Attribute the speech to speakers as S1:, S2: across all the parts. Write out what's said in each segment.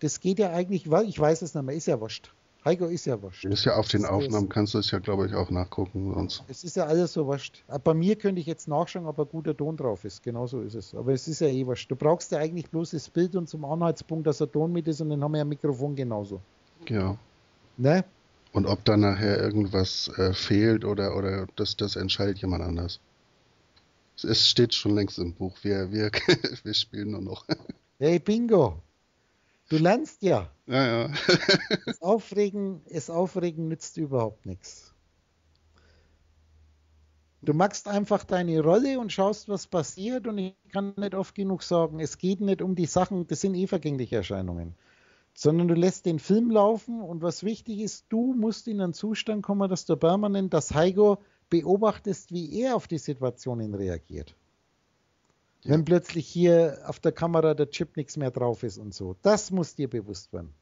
S1: das geht ja eigentlich, weil ich weiß es nicht mehr, ist ja wurscht. Heiko ist ja wurscht.
S2: Ist ja auf den Aufnahmen, kannst du es ja, glaube ich, auch nachgucken.
S1: Sonst. Es ist ja alles so wurscht. Bei mir könnte ich jetzt nachschauen, ob ein guter Ton drauf ist. Genau so ist es. Aber es ist ja eh wurscht. Du brauchst ja eigentlich bloß das Bild und zum Anhaltspunkt, dass ein Ton mit ist und dann haben wir ja ein Mikrofon genauso.
S2: Ja. Ne? Und ob da nachher irgendwas äh, fehlt oder, oder das, das entscheidet jemand anders. Es steht schon längst im Buch. Wir, wir, wir spielen nur noch.
S1: Hey, Bingo. Du lernst ja.
S2: Ja, ja.
S1: das, Aufregen, das Aufregen nützt überhaupt nichts. Du machst einfach deine Rolle und schaust, was passiert. Und ich kann nicht oft genug sagen, es geht nicht um die Sachen, das sind eh vergängliche Erscheinungen. Sondern du lässt den Film laufen und was wichtig ist, du musst in einen Zustand kommen, dass du permanent das Heigo beobachtest, wie er auf die Situationen reagiert. Wenn plötzlich hier auf der Kamera der Chip nichts mehr drauf ist und so. Das muss dir bewusst werden.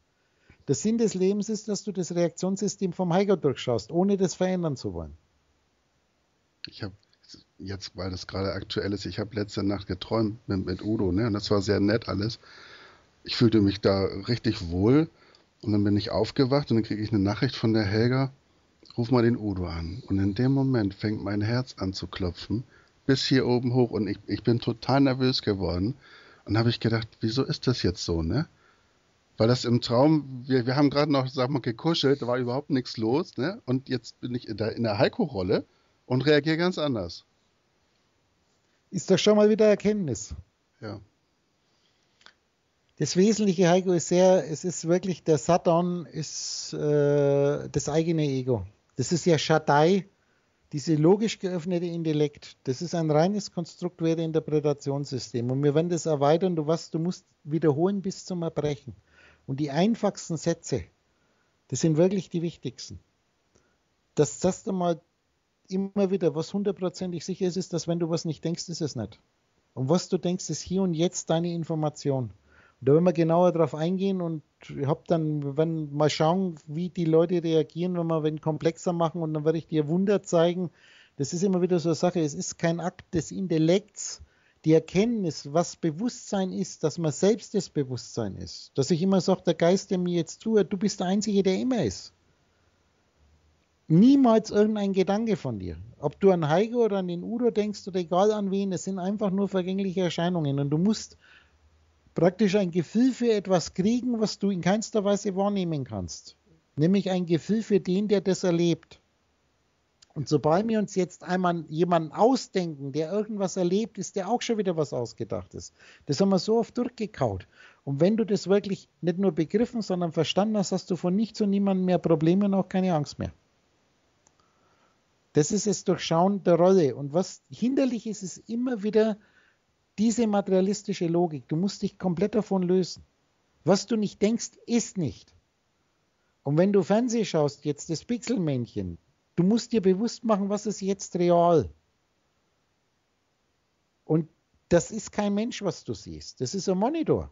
S1: Der Sinn des Lebens ist, dass du das Reaktionssystem vom Heiger durchschaust, ohne das verändern zu wollen.
S2: Ich habe jetzt, weil das gerade aktuell ist, ich habe letzte Nacht geträumt mit, mit Udo, ne? Und das war sehr nett alles. Ich fühlte mich da richtig wohl. Und dann bin ich aufgewacht und dann kriege ich eine Nachricht von der Helga, ruf mal den Udo an. Und in dem Moment fängt mein Herz an zu klopfen bis hier oben hoch und ich, ich bin total nervös geworden. Und habe ich gedacht, wieso ist das jetzt so, ne? Weil das im Traum, wir, wir haben gerade noch, sag mal, gekuschelt, da war überhaupt nichts los, ne? Und jetzt bin ich in der, in der Heiko-Rolle und reagiere ganz anders.
S1: Ist doch schon mal wieder Erkenntnis.
S2: Ja.
S1: Das Wesentliche, Heiko, ist sehr, es ist wirklich, der Satan ist äh, das eigene Ego. Das ist ja Shaddai, diese logisch geöffnete Intellekt, das ist ein reines Konstruktwerte-Interpretationssystem. Und wir werden das erweitern. Du, was, du musst wiederholen bis zum Erbrechen. Und die einfachsten Sätze, das sind wirklich die wichtigsten. Das sagst du mal immer wieder, was hundertprozentig sicher ist, ist, dass wenn du was nicht denkst, ist es nicht. Und was du denkst, ist hier und jetzt deine Information. Da werden wir genauer drauf eingehen und ich habe dann, wenn mal schauen, wie die Leute reagieren, wenn wir wenn komplexer machen und dann werde ich dir Wunder zeigen. Das ist immer wieder so eine Sache. Es ist kein Akt des Intellekts, die Erkenntnis, was Bewusstsein ist, dass man selbst das Bewusstsein ist. Dass ich immer sage, der Geist, der mir jetzt zuhört, du bist der Einzige, der immer ist. Niemals irgendein Gedanke von dir. Ob du an Heiko oder an den Udo denkst oder egal an wen, es sind einfach nur vergängliche Erscheinungen. Und du musst praktisch ein Gefühl für etwas kriegen, was du in keinster Weise wahrnehmen kannst. Nämlich ein Gefühl für den, der das erlebt. Und sobald wir uns jetzt einmal jemanden ausdenken, der irgendwas erlebt, ist der auch schon wieder was Ausgedachtes. Das haben wir so oft durchgekaut. Und wenn du das wirklich nicht nur begriffen, sondern verstanden hast, hast du von nichts und niemandem mehr Probleme und auch keine Angst mehr. Das ist das Durchschauen der Rolle. Und was hinderlich ist, ist immer wieder diese materialistische Logik, du musst dich komplett davon lösen. Was du nicht denkst, ist nicht. Und wenn du Fernsehen schaust, jetzt das Pixelmännchen, du musst dir bewusst machen, was ist jetzt real. Und das ist kein Mensch, was du siehst. Das ist ein Monitor.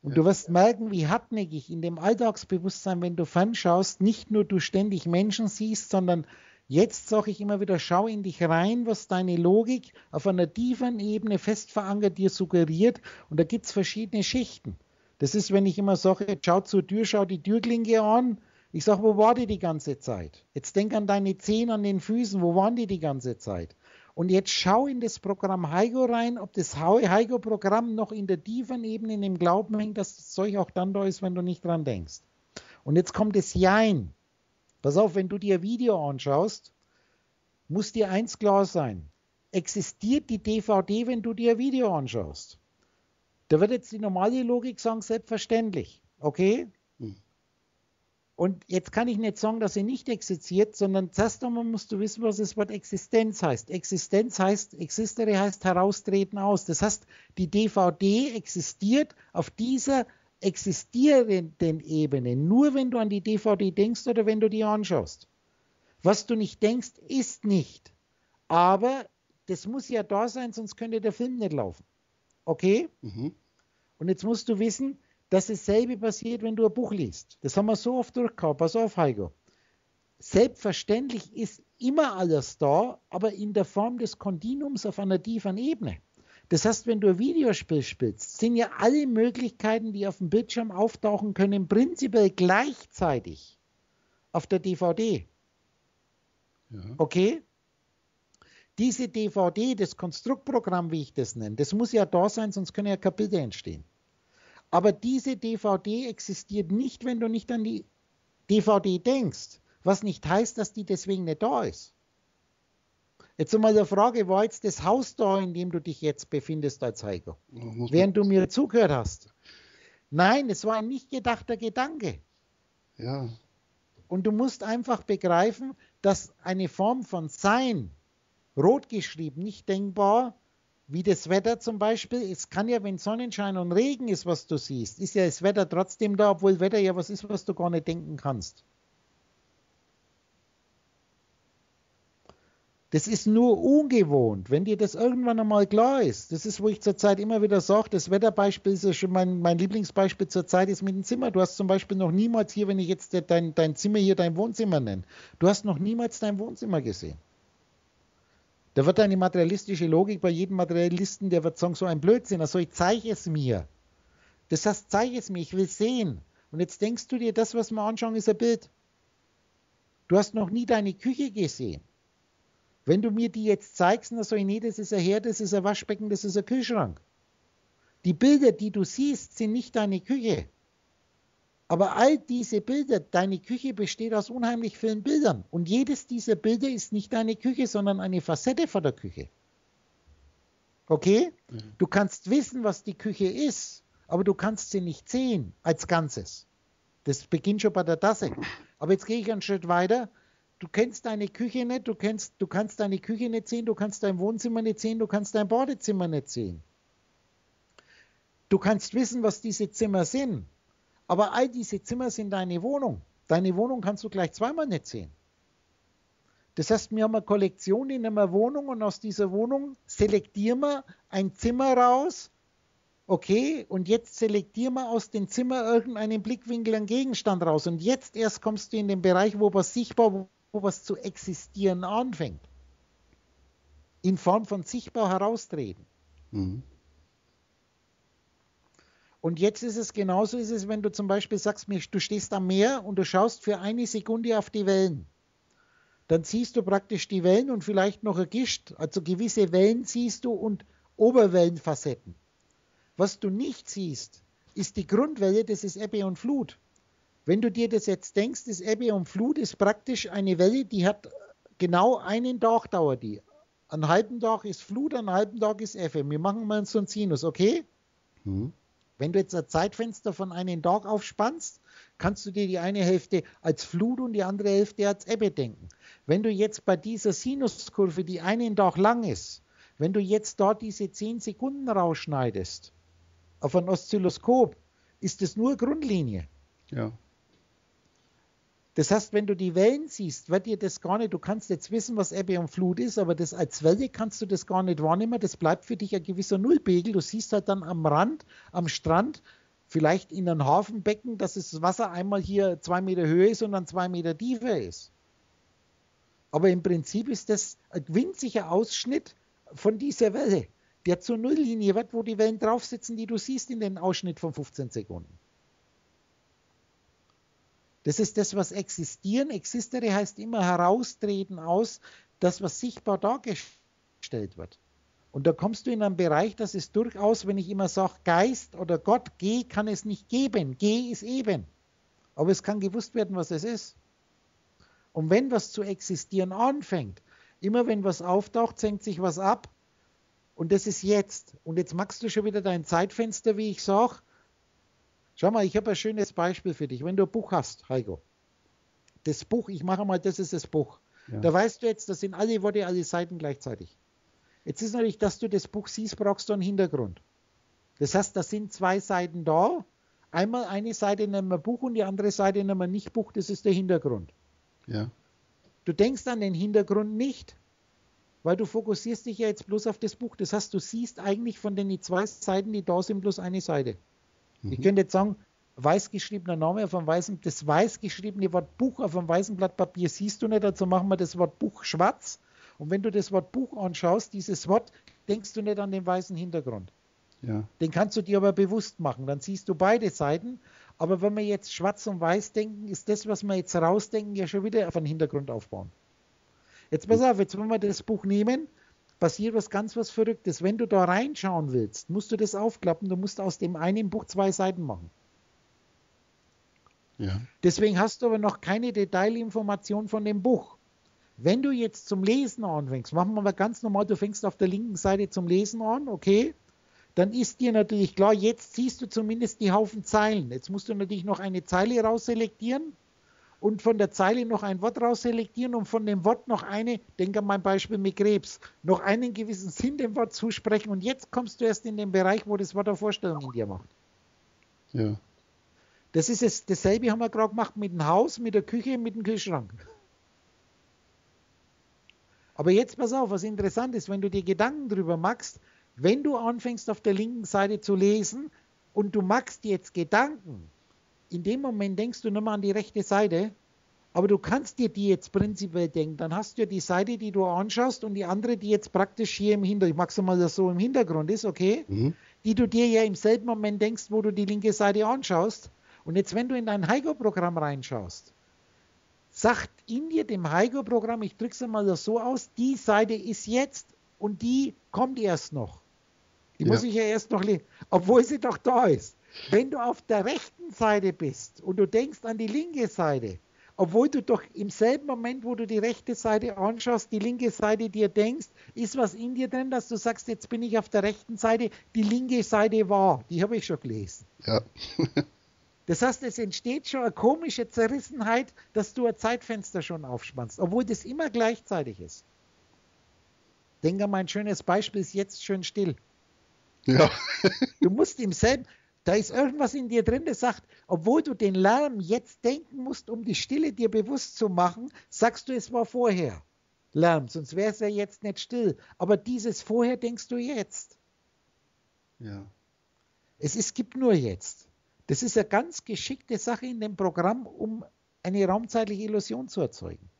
S1: Und du wirst merken, wie hartnäckig in dem Alltagsbewusstsein, wenn du fernschaust, nicht nur du ständig Menschen siehst, sondern Jetzt sage ich immer wieder, schau in dich rein, was deine Logik auf einer tiefen Ebene fest verankert dir suggeriert. Und da gibt es verschiedene Schichten. Das ist, wenn ich immer sage, schau zur Tür, schau die Türklinke an. Ich sage, wo war die die ganze Zeit? Jetzt denk an deine Zehen an den Füßen, wo waren die die ganze Zeit? Und jetzt schau in das Programm Heigo rein, ob das Heigo-Programm noch in der tiefen Ebene in dem Glauben hängt, dass das Zeug auch dann da ist, wenn du nicht dran denkst. Und jetzt kommt das Jein. Pass auf, wenn du dir ein Video anschaust, muss dir eins klar sein. Existiert die DVD, wenn du dir ein Video anschaust? Da wird jetzt die normale Logik sagen, selbstverständlich. Okay? Hm. Und jetzt kann ich nicht sagen, dass sie nicht existiert, sondern zuerst einmal musst du wissen, was das Wort Existenz heißt. Existenz heißt, existere heißt heraustreten aus. Das heißt, die DVD existiert auf dieser existierenden Ebene nur, wenn du an die DVD denkst oder wenn du die anschaust. Was du nicht denkst, ist nicht. Aber das muss ja da sein, sonst könnte der Film nicht laufen. Okay? Mhm. Und jetzt musst du wissen, dass dasselbe passiert, wenn du ein Buch liest. Das haben wir so oft durchgehauen. Pass auf, Heiko. Selbstverständlich ist immer alles da, aber in der Form des Kontinuums auf einer tiefen Ebene. Das heißt, wenn du ein Videospiel spielst, sind ja alle Möglichkeiten, die auf dem Bildschirm auftauchen können, prinzipiell gleichzeitig auf der DVD. Ja. Okay? Diese DVD, das Konstruktprogramm, wie ich das nenne, das muss ja da sein, sonst können ja Kapitel entstehen. Aber diese DVD existiert nicht, wenn du nicht an die DVD denkst, was nicht heißt, dass die deswegen nicht da ist. Jetzt einmal die Frage, war jetzt das Haus da, in dem du dich jetzt befindest als Heiko? Während du mir zugehört hast. Nein, es war ein nicht gedachter Gedanke.
S2: Ja.
S1: Und du musst einfach begreifen, dass eine Form von Sein, rot geschrieben, nicht denkbar, wie das Wetter zum Beispiel. Es kann ja, wenn Sonnenschein und Regen ist, was du siehst, ist ja das Wetter trotzdem da, obwohl Wetter ja was ist, was du gar nicht denken kannst. Das ist nur ungewohnt, wenn dir das irgendwann einmal klar ist. Das ist, wo ich zurzeit immer wieder sage, das Wetterbeispiel ist ja schon mein, mein Lieblingsbeispiel zurzeit ist mit dem Zimmer. Du hast zum Beispiel noch niemals hier, wenn ich jetzt dein, dein Zimmer hier dein Wohnzimmer nenne, du hast noch niemals dein Wohnzimmer gesehen. Da wird eine materialistische Logik bei jedem Materialisten, der wird sagen, so ein Blödsinn, also ich zeige es mir. Das heißt, zeige es mir, ich will sehen. Und jetzt denkst du dir, das, was wir anschauen, ist ein Bild. Du hast noch nie deine Küche gesehen. Wenn du mir die jetzt zeigst, dann sage ich, nee, das ist ein Herd, das ist ein Waschbecken, das ist ein Kühlschrank. Die Bilder, die du siehst, sind nicht deine Küche. Aber all diese Bilder, deine Küche besteht aus unheimlich vielen Bildern. Und jedes dieser Bilder ist nicht deine Küche, sondern eine Facette von der Küche. Okay? Mhm. Du kannst wissen, was die Küche ist, aber du kannst sie nicht sehen als Ganzes. Das beginnt schon bei der Tasse. Aber jetzt gehe ich einen Schritt weiter du kennst deine Küche nicht, du, kennst, du kannst deine Küche nicht sehen, du kannst dein Wohnzimmer nicht sehen, du kannst dein Badezimmer nicht sehen. Du kannst wissen, was diese Zimmer sind, aber all diese Zimmer sind deine Wohnung. Deine Wohnung kannst du gleich zweimal nicht sehen. Das heißt, wir haben eine Kollektion in einer Wohnung und aus dieser Wohnung selektieren wir ein Zimmer raus. Okay, und jetzt selektieren wir aus dem Zimmer irgendeinen Blickwinkel einen Gegenstand raus. Und jetzt erst kommst du in den Bereich, wo was sichtbar, wo was zu existieren anfängt. In Form von sichtbar heraustreten. Mhm. Und jetzt ist es genauso, ist es, wenn du zum Beispiel sagst, du stehst am Meer und du schaust für eine Sekunde auf die Wellen. Dann siehst du praktisch die Wellen und vielleicht noch ein Gischt, also gewisse Wellen siehst du und Oberwellenfacetten. Was du nicht siehst, ist die Grundwelle, das ist Ebbe und Flut. Wenn du dir das jetzt denkst, das Ebbe und Flut ist praktisch eine Welle, die hat genau einen Tag dauert die. An halben Tag ist Flut, an halben Tag ist Ebbe. Wir machen mal so einen Sinus, okay? Mhm. Wenn du jetzt ein Zeitfenster von einem Tag aufspannst, kannst du dir die eine Hälfte als Flut und die andere Hälfte als Ebbe denken. Wenn du jetzt bei dieser Sinuskurve, die einen Tag lang ist, wenn du jetzt dort diese 10 Sekunden rausschneidest, auf ein Oszilloskop, ist das nur Grundlinie.
S2: Ja.
S1: Das heißt, wenn du die Wellen siehst, wird dir das gar nicht, du kannst jetzt wissen, was Ebbe und Flut ist, aber das als Welle kannst du das gar nicht wahrnehmen. Das bleibt für dich ein gewisser Nullpegel. Du siehst halt dann am Rand, am Strand, vielleicht in einem Hafenbecken, dass das Wasser einmal hier zwei Meter Höhe ist und dann zwei Meter tiefer ist. Aber im Prinzip ist das ein winziger Ausschnitt von dieser Welle, der zur Nulllinie wird, wo die Wellen drauf sitzen, die du siehst in den Ausschnitt von 15 Sekunden. Das ist das, was existieren. Existere heißt immer heraustreten aus, das, was sichtbar dargestellt wird. Und da kommst du in einen Bereich, das ist durchaus, wenn ich immer sage, Geist oder Gott, G kann es nicht geben. G ist eben. Aber es kann gewusst werden, was es ist. Und wenn was zu existieren anfängt, immer wenn was auftaucht, senkt sich was ab. Und das ist jetzt. Und jetzt machst du schon wieder dein Zeitfenster, wie ich sage. Schau mal, ich habe ein schönes Beispiel für dich. Wenn du ein Buch hast, Heiko, das Buch, ich mache mal, das ist das Buch. Ja. Da weißt du jetzt, das sind alle Worte, alle Seiten gleichzeitig. Jetzt ist natürlich, dass du das Buch siehst, brauchst du einen Hintergrund. Das heißt, da sind zwei Seiten da. Einmal eine Seite nehmen wir Buch und die andere Seite nehmen wir nicht Buch, das ist der Hintergrund.
S2: Ja.
S1: Du denkst an den Hintergrund nicht, weil du fokussierst dich ja jetzt bloß auf das Buch. Das heißt, du siehst eigentlich von den zwei Seiten, die da sind, bloß eine Seite. Mhm. Ich könnte jetzt sagen, weiß geschriebener Name auf einem weißen, das weiß geschriebene Wort Buch auf einem weißen Blatt Papier siehst du nicht, also machen wir das Wort Buch schwarz. Und wenn du das Wort Buch anschaust, dieses Wort denkst du nicht an den weißen Hintergrund.
S2: Ja.
S1: Den kannst du dir aber bewusst machen. Dann siehst du beide Seiten. Aber wenn wir jetzt schwarz und weiß denken, ist das, was wir jetzt rausdenken, ja schon wieder auf einen Hintergrund aufbauen. Jetzt pass auf, jetzt wenn wir das Buch nehmen, passiert was ganz was Verrücktes. Wenn du da reinschauen willst, musst du das aufklappen. Du musst aus dem einen Buch zwei Seiten machen.
S2: Ja.
S1: Deswegen hast du aber noch keine Detailinformation von dem Buch. Wenn du jetzt zum Lesen anfängst, machen wir mal ganz normal, du fängst auf der linken Seite zum Lesen an, okay? Dann ist dir natürlich klar, jetzt siehst du zumindest die Haufen Zeilen. Jetzt musst du natürlich noch eine Zeile rausselektieren und von der Zeile noch ein Wort rausselektieren und von dem Wort noch eine, denke an mein Beispiel mit Krebs, noch einen gewissen Sinn dem Wort zusprechen und jetzt kommst du erst in den Bereich, wo das Wort eine Vorstellung in dir macht.
S2: Ja.
S1: Das ist es, dasselbe haben wir gerade gemacht mit dem Haus, mit der Küche, mit dem Kühlschrank. Aber jetzt pass auf, was interessant ist, wenn du dir Gedanken darüber machst, wenn du anfängst auf der linken Seite zu lesen und du machst jetzt Gedanken, in dem Moment denkst du nicht mehr an die rechte Seite, aber du kannst dir die jetzt prinzipiell denken. Dann hast du ja die Seite, die du anschaust und die andere, die jetzt praktisch hier im Hintergrund, ich mag's mal das so im Hintergrund ist, okay?
S2: Mhm.
S1: Die du dir ja im selben Moment denkst, wo du die linke Seite anschaust. Und jetzt, wenn du in dein Heigo-Programm reinschaust, sagt in dir dem Heigo-Programm, ich drücke es mal so aus, die Seite ist jetzt und die kommt erst noch. Die
S2: Ja.
S1: muss ich ja erst noch lesen, obwohl sie doch da ist. Wenn du auf der rechten Seite bist und du denkst an die linke Seite, obwohl du doch im selben Moment, wo du die rechte Seite anschaust, die linke Seite dir denkst, ist was in dir drin, dass du sagst, jetzt bin ich auf der rechten Seite, die linke Seite war, die habe ich schon gelesen.
S2: Ja.
S1: Das heißt, es entsteht schon eine komische Zerrissenheit, dass du ein Zeitfenster schon aufspannst, obwohl das immer gleichzeitig ist. Denke an mein schönes Beispiel, ist jetzt schön still.
S2: ja.
S1: Du musst im selben, da ist irgendwas in dir drin, das sagt, obwohl du den Lärm jetzt denken musst, um die Stille dir bewusst zu machen, sagst du, es war vorher Lärm, sonst wäre es ja jetzt nicht still. Aber dieses vorher denkst du jetzt.
S2: Ja.
S1: Es ist, gibt nur jetzt. Das ist eine ganz geschickte Sache in dem Programm, um eine raumzeitliche Illusion zu erzeugen.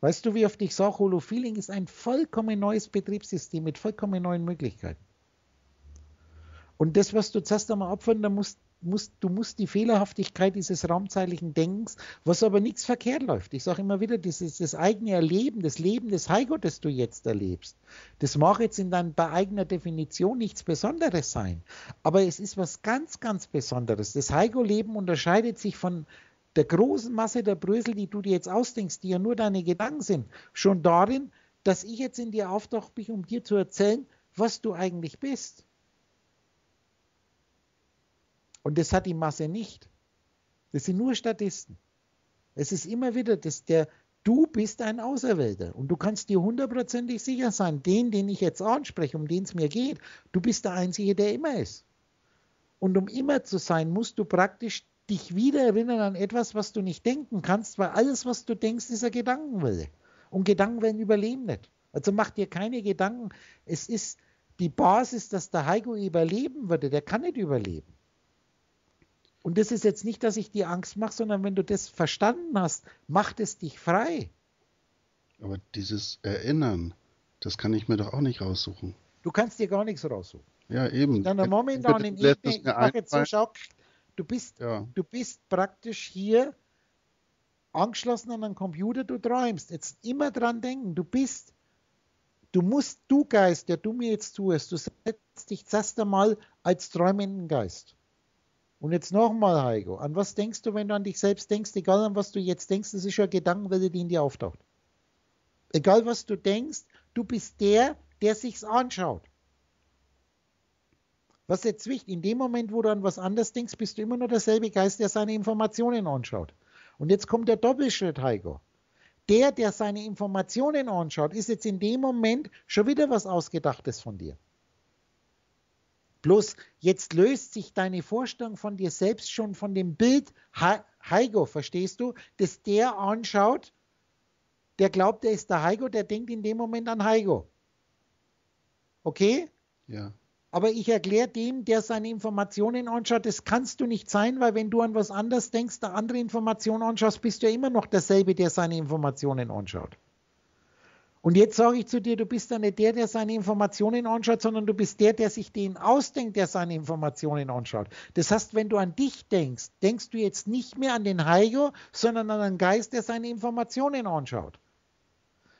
S1: Weißt du, wie oft ich sage, Holofeeling ist ein vollkommen neues Betriebssystem mit vollkommen neuen Möglichkeiten. Und das, was du zuerst einmal abwenden musst, musst, du musst die Fehlerhaftigkeit dieses raumzeitlichen Denkens, was aber nichts verkehrt läuft. Ich sage immer wieder, das ist das eigene Erleben, das Leben des Heigo, das du jetzt erlebst. Das mag jetzt in deiner eigener Definition nichts Besonderes sein, aber es ist was ganz, ganz Besonderes. Das Heigo-Leben unterscheidet sich von der großen Masse der Brösel, die du dir jetzt ausdenkst, die ja nur deine Gedanken sind, schon darin, dass ich jetzt in dir auftauche, um dir zu erzählen, was du eigentlich bist. Und das hat die Masse nicht. Das sind nur Statisten. Es ist immer wieder, dass der, du bist ein Auserwählter und du kannst dir hundertprozentig sicher sein, den, den ich jetzt anspreche, um den es mir geht, du bist der Einzige, der immer ist. Und um immer zu sein, musst du praktisch dich wieder erinnern an etwas, was du nicht denken kannst, weil alles, was du denkst, ist eine Gedankenwelle. Und Gedankenwellen überleben nicht. Also mach dir keine Gedanken. Es ist die Basis, dass der Heiko überleben würde. Der kann nicht überleben. Und das ist jetzt nicht, dass ich dir Angst mache, sondern wenn du das verstanden hast, macht es dich frei.
S2: Aber dieses Erinnern, das kann ich mir doch auch nicht raussuchen.
S1: Du kannst dir gar nichts raussuchen.
S2: Ja, eben.
S1: Dann der momentan in ich
S2: mir
S1: mache jetzt so, schau, du bist,
S2: Ja,
S1: du bist praktisch hier angeschlossen an einen Computer, du träumst. Jetzt immer dran denken, du bist, du musst, du Geist, der du mir jetzt tust, du setzt dich zuerst einmal als träumenden Geist. Und jetzt nochmal, Heiko, an was denkst du, wenn du an dich selbst denkst, egal an was du jetzt denkst, das ist eine Gedankenwelle, die in dir auftaucht. Egal was du denkst, du bist der, der sich's anschaut. Was jetzt wichtig, in dem Moment, wo du an was anderes denkst, bist du immer nur derselbe Geist, der seine Informationen anschaut. Und jetzt kommt der Doppelschritt, Heiko. Der, der seine Informationen anschaut, ist jetzt in dem Moment schon wieder was Ausgedachtes von dir. Bloß jetzt löst sich deine Vorstellung von dir selbst schon von dem Bild He- Heigo, verstehst du, dass der anschaut, der glaubt, er ist der Heigo, der denkt in dem Moment an Heigo. Okay?
S2: ja,
S1: Aber ich erkläre dem, der seine Informationen anschaut, das kannst du nicht sein, weil wenn du an was anderes denkst, eine andere Information anschaust, bist du ja immer noch derselbe, der seine Informationen anschaut. Und jetzt sage ich zu dir, du bist ja nicht der, der seine Informationen anschaut, sondern du bist der, der sich den ausdenkt, der seine Informationen anschaut. Das heißt, wenn du an dich denkst, denkst du jetzt nicht mehr an den Heiliger, sondern an einen Geist, der seine Informationen anschaut.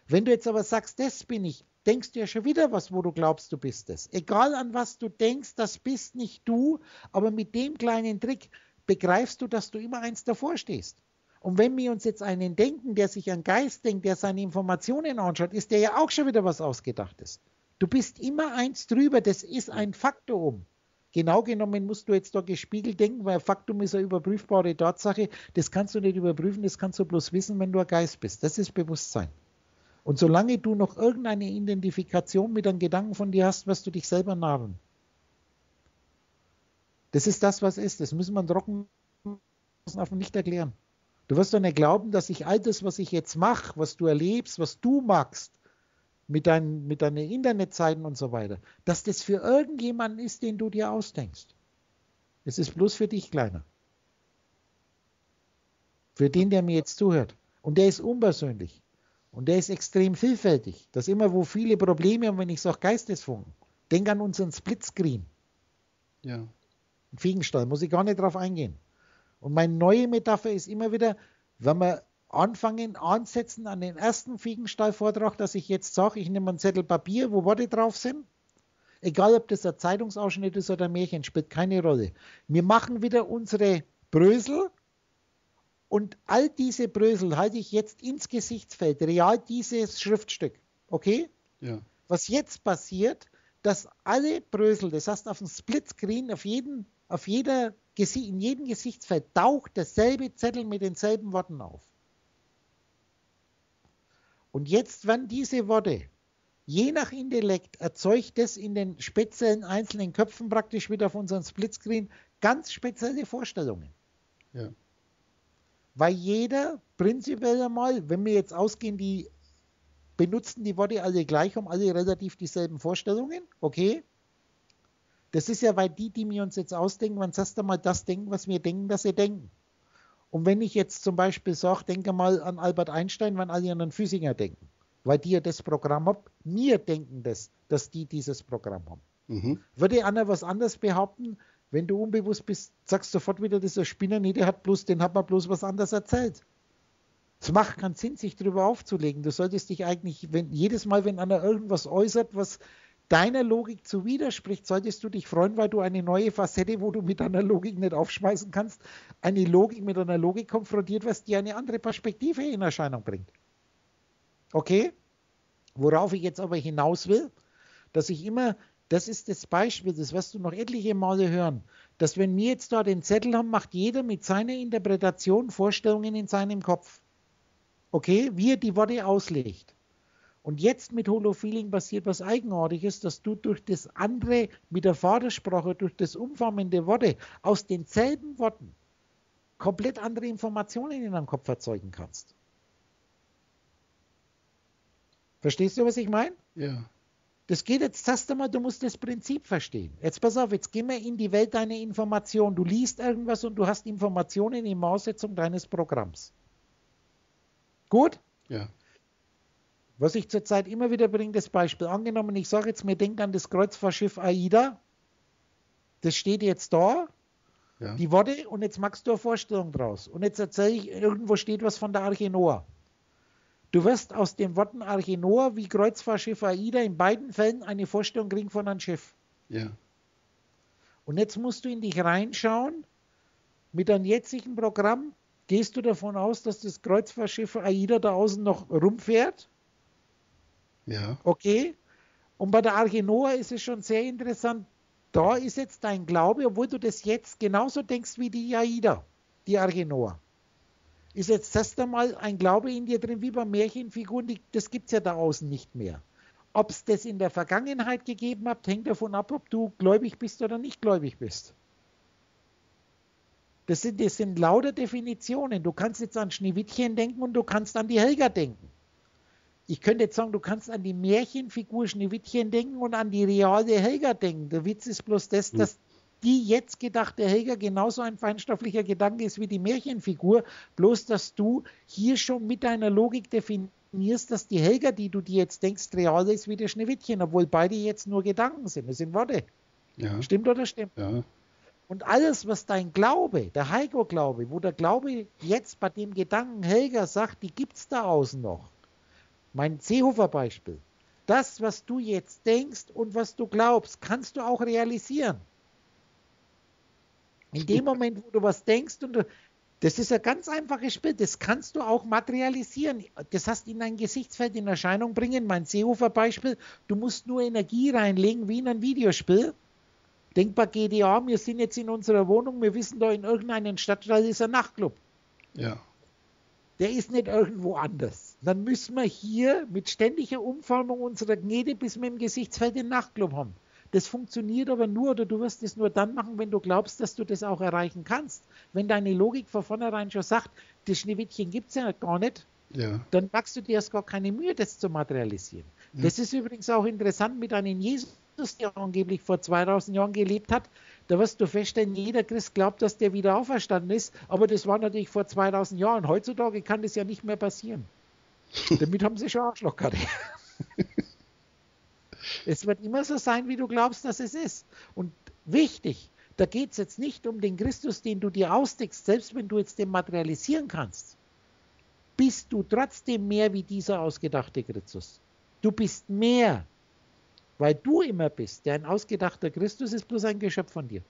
S1: Wenn du jetzt aber sagst, das bin ich, denkst du ja schon wieder was, wo du glaubst, du bist es. Egal an was du denkst, das bist nicht du, aber mit dem kleinen Trick begreifst du, dass du immer eins davor stehst. Und wenn wir uns jetzt einen denken, der sich an Geist denkt, der seine Informationen anschaut, ist der ja auch schon wieder was Ausgedachtes. Du bist immer eins drüber, das ist ein Faktum. Genau genommen musst du jetzt da gespiegelt denken, weil Faktum ist eine überprüfbare Tatsache. Das kannst du nicht überprüfen, das kannst du bloß wissen, wenn du ein Geist bist. Das ist Bewusstsein. Und solange du noch irgendeine Identifikation mit einem Gedanken von dir hast, wirst du dich selber narren. Das ist das, was ist. Das müssen wir trocken nicht erklären. Du wirst doch nicht glauben, dass ich all das, was ich jetzt mache, was du erlebst, was du magst, mit, dein, mit deinen Internetseiten und so weiter, dass das für irgendjemanden ist, den du dir ausdenkst. Es ist bloß für dich kleiner. Für den, der mir jetzt zuhört. Und der ist unpersönlich. Und der ist extrem vielfältig. Das ist immer, wo viele Probleme haben, wenn ich sage Geistesfunken. Denk an unseren Splitscreen. Ja. Fiegenstall, muss ich gar nicht drauf eingehen. Und meine neue Metapher ist immer wieder, wenn wir anfangen, ansetzen an den ersten Fiegenstall-Vortrag, dass ich jetzt sage, ich nehme einen Zettel Papier, wo Worte drauf sind. Egal, ob das ein Zeitungsausschnitt ist oder ein Märchen, spielt keine Rolle. Wir machen wieder unsere Brösel und all diese Brösel halte ich jetzt ins Gesichtsfeld, real dieses Schriftstück. Okay? Ja. Was jetzt passiert, dass alle Brösel, das heißt auf dem Splitscreen, auf, jeden, auf jeder in jedem Gesichtsfeld taucht derselbe Zettel mit denselben Worten auf. Und jetzt werden diese Worte, je nach Intellekt, erzeugt es in den speziellen einzelnen Köpfen praktisch wieder auf unserem Splitscreen ganz spezielle Vorstellungen. Ja. Weil jeder prinzipiell einmal, wenn wir jetzt ausgehen, die benutzen die Worte alle gleich, haben alle relativ dieselben Vorstellungen, okay? Das ist ja, weil die, die mir uns jetzt ausdenken, wann sagst du mal das denken, was wir denken, dass sie denken. Und wenn ich jetzt zum Beispiel sage, denke mal an Albert Einstein, wann alle an einen Physiker denken, weil die ja das Programm haben, mir denken das, dass die dieses Programm haben. Mhm. Würde einer was anderes behaupten, wenn du unbewusst bist, sagst du sofort wieder, dieser Spinner, nee, der hat bloß, den hat man bloß was anderes erzählt. Es macht keinen Sinn, sich darüber aufzulegen. Du solltest dich eigentlich, wenn, jedes Mal, wenn einer irgendwas äußert, was deiner Logik zu widerspricht, solltest du dich freuen, weil du eine neue Facette, wo du mit deiner Logik nicht aufschmeißen kannst, eine Logik mit einer Logik konfrontiert wirst, die eine andere Perspektive in Erscheinung bringt. Okay? Worauf ich jetzt aber hinaus will, dass ich immer, das ist das Beispiel, das wirst du noch etliche Male hören, dass wenn wir jetzt da den Zettel haben, macht jeder mit seiner Interpretation Vorstellungen in seinem Kopf. Okay? Wie er die Worte auslegt. Und jetzt mit Holofeeling passiert was Eigenartiges, dass du durch das andere mit der Vatersprache, durch das Umformen der Worte aus denselben Worten komplett andere Informationen in deinem Kopf erzeugen kannst. Verstehst du, was ich meine?
S2: Ja.
S1: Das geht jetzt erst einmal, du musst das Prinzip verstehen. Jetzt pass auf, jetzt gehen wir in die Welt deiner Information. Du liest irgendwas und du hast Informationen in Aussetzung deines Programms. Gut?
S2: Ja.
S1: Was ich zurzeit immer wieder bringe, das Beispiel. Angenommen, ich sage jetzt mir, denk an das Kreuzfahrtschiff AIDA. Das steht jetzt da, ja. die Worte, und jetzt machst du eine Vorstellung draus. Und jetzt erzähle ich, irgendwo steht was von der Arche Noah. Du wirst aus den Worten Arche Noah wie Kreuzfahrtschiff AIDA in beiden Fällen eine Vorstellung kriegen von einem Schiff.
S2: Ja.
S1: Und jetzt musst du in dich reinschauen. Mit deinem jetzigen Programm gehst du davon aus, dass das Kreuzfahrtschiff AIDA da außen noch rumfährt
S2: ja.
S1: Okay? Und bei der Arche Noah ist es schon sehr interessant. Da ist jetzt dein Glaube, obwohl du das jetzt genauso denkst wie die Aida, die Arche Noah. Ist jetzt das einmal ein Glaube in dir drin, wie bei Märchenfiguren, die, das gibt es ja da außen nicht mehr. Ob es das in der Vergangenheit gegeben hat, hängt davon ab, ob du gläubig bist oder nicht gläubig bist. Das sind, das sind lauter Definitionen. Du kannst jetzt an Schneewittchen denken und du kannst an die Helga denken ich könnte jetzt sagen, du kannst an die Märchenfigur Schneewittchen denken und an die reale Helga denken. Der Witz ist bloß das, hm. dass die jetzt gedachte Helga genauso ein feinstofflicher Gedanke ist wie die Märchenfigur, bloß dass du hier schon mit deiner Logik definiert inszenierst, dass die Helga, die du dir jetzt denkst, real ist wie der Schneewittchen, obwohl beide jetzt nur Gedanken sind. Das sind Worte. Ja. Stimmt oder stimmt?
S2: Ja.
S1: Und alles, was dein Glaube, der Heiko-Glaube, wo der Glaube jetzt bei dem Gedanken Helga sagt, die gibt es da außen noch. Mein Seehofer-Beispiel. Das, was du jetzt denkst und was du glaubst, kannst du auch realisieren. In dem Moment, wo du was denkst und du, das ist ein ganz einfaches Spiel, das kannst du auch materialisieren. Das heißt, in dein Gesichtsfeld in Erscheinung bringen. Mein Seehofer-Beispiel, du musst nur Energie reinlegen, wie in ein Videospiel. Denkbar GDA, wir sind jetzt in unserer Wohnung, wir wissen da in irgendeinem Stadtteil ist ein Nachtclub.
S2: Ja.
S1: Der ist nicht irgendwo anders. Dann müssen wir hier mit ständiger Umformung unserer Gnede bis wir im Gesichtsfeld den Nachtclub haben. Das funktioniert aber nur oder du wirst es nur dann machen, wenn du glaubst, dass du das auch erreichen kannst. Wenn deine Logik von vornherein schon sagt, das Schneewittchen gibt es ja gar nicht,
S2: ja.
S1: dann machst du dir erst gar keine Mühe, das zu materialisieren. Ja. Das ist übrigens auch interessant mit einem Jesus, der angeblich vor 2000 Jahren gelebt hat. Da wirst du feststellen, jeder Christ glaubt, dass der wieder auferstanden ist, aber das war natürlich vor 2000 Jahren. Heutzutage kann das ja nicht mehr passieren. Damit haben sie schon Arschloch gehabt. Es wird immer so sein, wie du glaubst, dass es ist. Und wichtig, da geht es jetzt nicht um den Christus, den du dir ausdeckst, selbst wenn du jetzt den materialisieren kannst, bist du trotzdem mehr wie dieser ausgedachte Christus. Du bist mehr, weil du immer bist. Der ein ausgedachter Christus ist bloß ein Geschöpf von dir.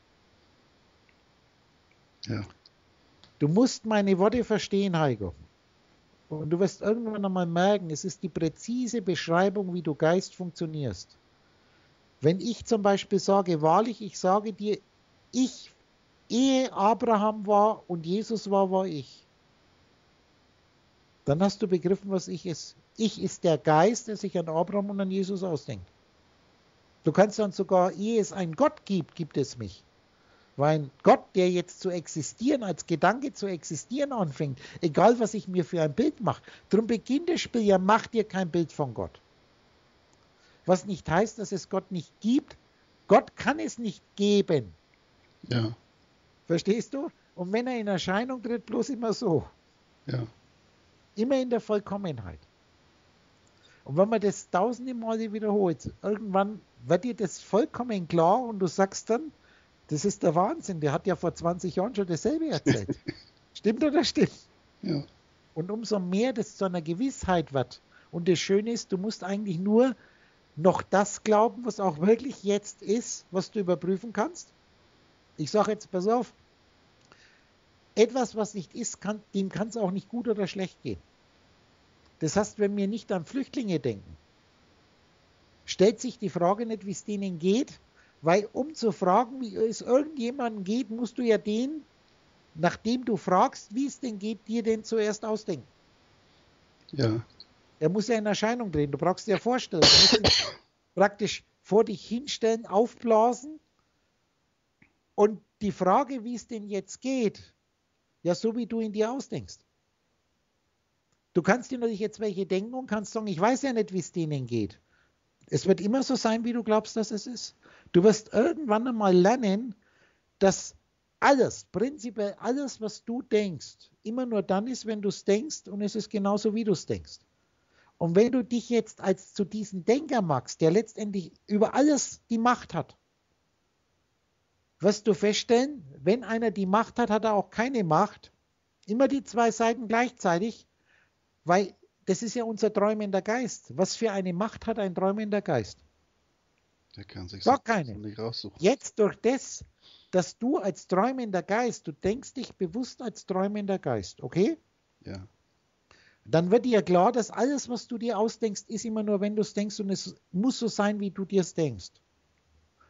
S2: Ja.
S1: Du musst meine Worte verstehen, Heiko. Und du wirst irgendwann einmal merken, es ist die präzise Beschreibung, wie du Geist funktionierst. Wenn ich zum Beispiel sage, wahrlich, ich sage dir, ich, ehe Abraham war und Jesus war, war ich. Dann hast du begriffen, was ich ist. Ich ist der Geist, der sich an Abraham und an Jesus ausdenkt. Du kannst dann sogar, ehe es einen Gott gibt, gibt es mich. Weil Gott, der jetzt zu existieren, als Gedanke zu existieren anfängt, egal was ich mir für ein Bild mache, darum beginnt das Spiel ja, mach dir kein Bild von Gott. Was nicht heißt, dass es Gott nicht gibt. Gott kann es nicht geben.
S2: Ja.
S1: Verstehst du? Und wenn er in Erscheinung tritt, bloß immer so.
S2: Ja.
S1: Immer in der Vollkommenheit. Und wenn man das tausende Male wiederholt, irgendwann wird dir das vollkommen klar und du sagst dann, das ist der Wahnsinn. Der hat ja vor 20 Jahren schon dasselbe erzählt. stimmt oder stimmt?
S2: Ja.
S1: Und umso mehr das zu einer Gewissheit wird. Und das Schöne ist, du musst eigentlich nur noch das glauben, was auch wirklich jetzt ist, was du überprüfen kannst. Ich sage jetzt, pass auf, etwas, was nicht ist, kann, dem kann es auch nicht gut oder schlecht gehen. Das heißt, wenn wir nicht an Flüchtlinge denken, stellt sich die Frage nicht, wie es denen geht, weil um zu fragen, wie es irgendjemandem geht, musst du ja den, nachdem du fragst, wie es denn geht, dir den zuerst ausdenken.
S2: Ja.
S1: Er muss ja in Erscheinung treten. Du brauchst dir ja vorstellen. Du musst ihn praktisch vor dich hinstellen, aufblasen. Und die Frage, wie es denn jetzt geht, ja, so wie du ihn dir ausdenkst. Du kannst dir natürlich jetzt welche denken und kannst sagen, ich weiß ja nicht, wie es denen geht. Es wird immer so sein, wie du glaubst, dass es ist. Du wirst irgendwann einmal lernen, dass alles, prinzipiell alles, was du denkst, immer nur dann ist, wenn du es denkst und es ist genauso, wie du es denkst. Und wenn du dich jetzt als zu diesem Denker magst, der letztendlich über alles die Macht hat, wirst du feststellen, wenn einer die Macht hat, hat er auch keine Macht. Immer die zwei Seiten gleichzeitig, weil das ist ja unser träumender Geist. Was für eine Macht hat ein träumender Geist?
S2: Der kann sich
S1: Gar keine.
S2: nicht raussuchen.
S1: Jetzt durch das, dass du als träumender Geist, du denkst dich bewusst als träumender Geist, okay?
S2: Ja.
S1: Dann wird dir klar, dass alles, was du dir ausdenkst, ist immer nur, wenn du es denkst und es muss so sein, wie du dir es denkst.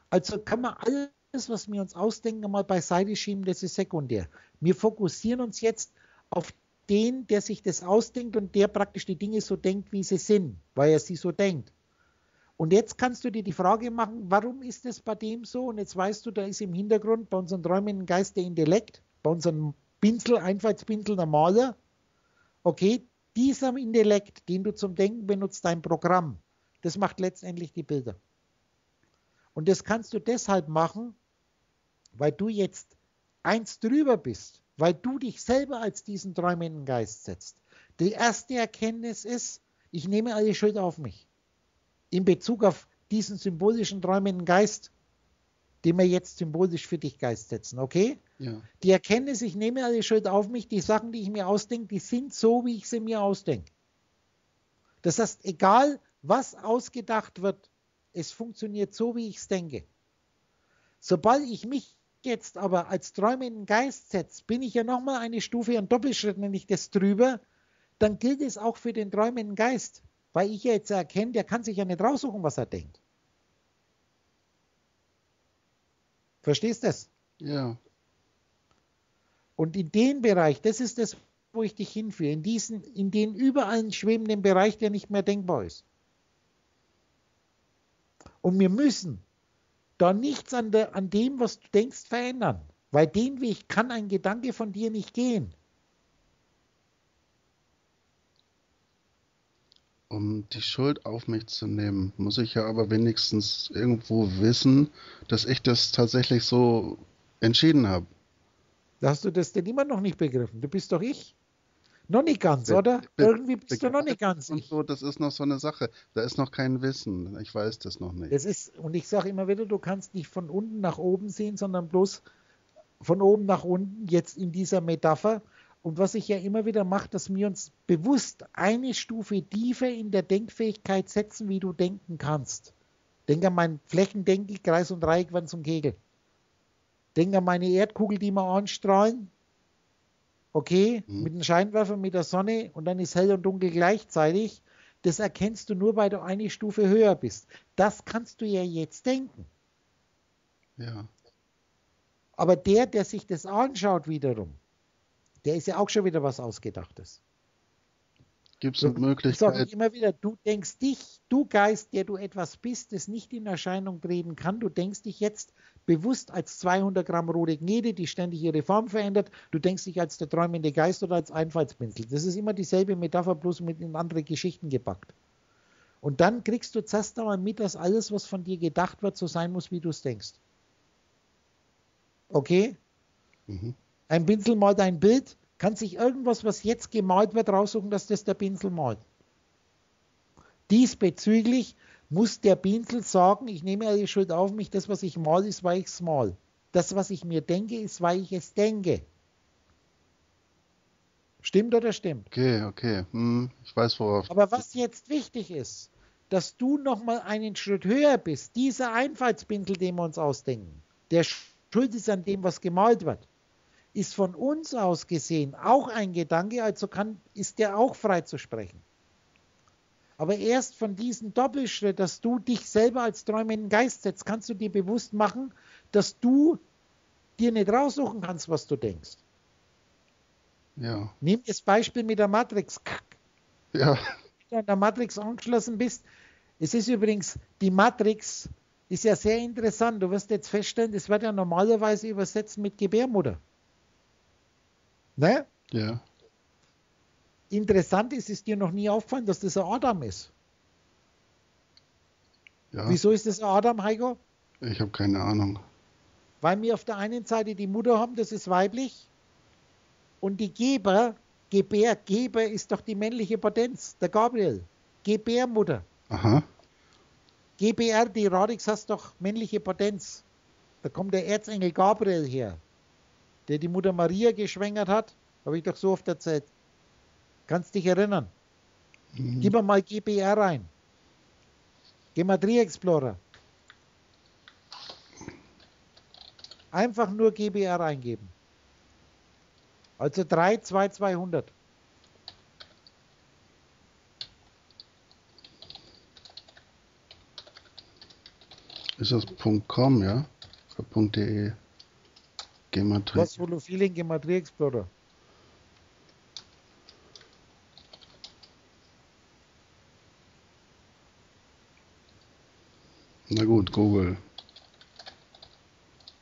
S1: Also kann man alles, was wir uns ausdenken, mal beiseite schieben, das ist sekundär. Wir fokussieren uns jetzt auf den, der sich das ausdenkt und der praktisch die Dinge so denkt, wie sie sind, weil er sie so denkt. Und jetzt kannst du dir die Frage machen, warum ist es bei dem so? Und jetzt weißt du, da ist im Hintergrund bei unserem träumenden Geist der Intellekt, bei unserem Pinsel, Einfallspinsel der Maler. Okay, dieser Intellekt, den du zum Denken benutzt, dein Programm, das macht letztendlich die Bilder. Und das kannst du deshalb machen, weil du jetzt eins drüber bist, weil du dich selber als diesen träumenden Geist setzt. Die erste Erkenntnis ist, ich nehme alle Schuld auf mich. In Bezug auf diesen symbolischen träumenden Geist, den wir jetzt symbolisch für dich Geist setzen, okay? Ja. Die Erkenntnis, ich nehme alle Schuld auf mich, die Sachen, die ich mir ausdenke, die sind so, wie ich sie mir ausdenke. Das heißt, egal was ausgedacht wird, es funktioniert so, wie ich es denke. Sobald ich mich jetzt aber als träumenden Geist setze, bin ich ja nochmal eine Stufe, ein Doppelschritt, nenne ich das drüber, dann gilt es auch für den träumenden Geist, weil ich ja jetzt erkenne, der kann sich ja nicht raussuchen, was er denkt. Verstehst du das?
S2: Ja.
S1: Und in den Bereich, das ist das, wo ich dich hinführe, in diesen, in den überall schwebenden Bereich, der nicht mehr denkbar ist. Und wir müssen da nichts an, der, an dem, was du denkst, verändern. Weil den Weg kann ein Gedanke von dir nicht gehen.
S2: Um die Schuld auf mich zu nehmen, muss ich ja aber wenigstens irgendwo wissen, dass ich das tatsächlich so entschieden habe.
S1: Hast du das denn immer noch nicht begriffen? Du bist doch ich. Noch nicht ganz, oder? Irgendwie bist du noch nicht ganz.
S2: Und so, das ist noch so eine Sache. Da ist noch kein Wissen. Ich weiß das noch nicht.
S1: Das ist, und ich sage immer wieder, du kannst nicht von unten nach oben sehen, sondern bloß von oben nach unten, jetzt in dieser Metapher. Und was ich ja immer wieder mache, dass wir uns bewusst eine Stufe tiefer in der Denkfähigkeit setzen, wie du denken kannst. Denk an mein Flächendenken, Kreis und Dreieck werden zum Kegel. Denk an meine Erdkugel, die wir anstrahlen okay, mhm. mit dem Scheinwerfer, mit der Sonne und dann ist hell und dunkel gleichzeitig. Das erkennst du nur, weil du eine Stufe höher bist. Das kannst du ja jetzt denken.
S2: Ja.
S1: Aber der, der sich das anschaut wiederum, der ist ja auch schon wieder was Ausgedachtes.
S2: Gibt es eine Möglichkeit? Ich
S1: immer wieder, du denkst dich, du Geist, der du etwas bist, das nicht in Erscheinung treten kann, du denkst dich jetzt bewusst als 200 Gramm rote Gnede, die ständig ihre Form verändert. Du denkst dich als der träumende Geist oder als Einfallspinsel. Das ist immer dieselbe Metapher, bloß mit in andere Geschichten gepackt. Und dann kriegst du zuerst einmal mit, dass alles, was von dir gedacht wird, so sein muss, wie du es denkst. Okay? Mhm. Ein Pinsel malt ein Bild, kann sich irgendwas, was jetzt gemalt wird, raussuchen, dass das der Pinsel malt. Diesbezüglich muss der Pinsel sagen, ich nehme alle Schuld auf mich, das, was ich mal, ist, weil ich es mal. Das, was ich mir denke, ist, weil ich es denke. Stimmt oder stimmt?
S2: Okay, okay. Hm, ich weiß, worauf.
S1: Aber was jetzt wichtig ist, dass du nochmal einen Schritt höher bist. Dieser Einfallspinsel, den wir uns ausdenken, der schuld ist an dem, was gemalt wird, ist von uns aus gesehen auch ein Gedanke, also kann, ist der auch frei zu sprechen. Aber erst von diesem Doppelschritt, dass du dich selber als träumenden Geist setzt, kannst du dir bewusst machen, dass du dir nicht raussuchen kannst, was du denkst.
S2: Ja.
S1: Nimm das Beispiel mit der Matrix.
S2: Ja. Wenn
S1: du an der Matrix angeschlossen bist. Es ist übrigens, die Matrix ist ja sehr interessant. Du wirst jetzt feststellen, das wird ja normalerweise übersetzt mit Gebärmutter. Ne?
S2: Ja.
S1: Interessant ist, ist dir noch nie aufgefallen, dass das ein Adam ist. Ja. Wieso ist das ein Adam, Heiko?
S2: Ich habe keine Ahnung.
S1: Weil wir auf der einen Seite die Mutter haben, das ist weiblich. Und die Geber, Gebär, Geber ist doch die männliche Potenz, der Gabriel. Gebärmutter.
S2: Aha.
S1: GBR, die Radix hast doch männliche Potenz. Da kommt der Erzengel Gabriel her, der die Mutter Maria geschwängert hat. Habe ich doch so oft erzählt. Kannst dich erinnern? Mhm. Gib mal GPR rein. Gematrie Explorer. Einfach nur GBR eingeben. Also 3, 2, 200.
S2: Ist das .com, ja? Oder .de?
S1: Gematrie. Was Holophilin Gematrie Explorer.
S2: Na gut, Google.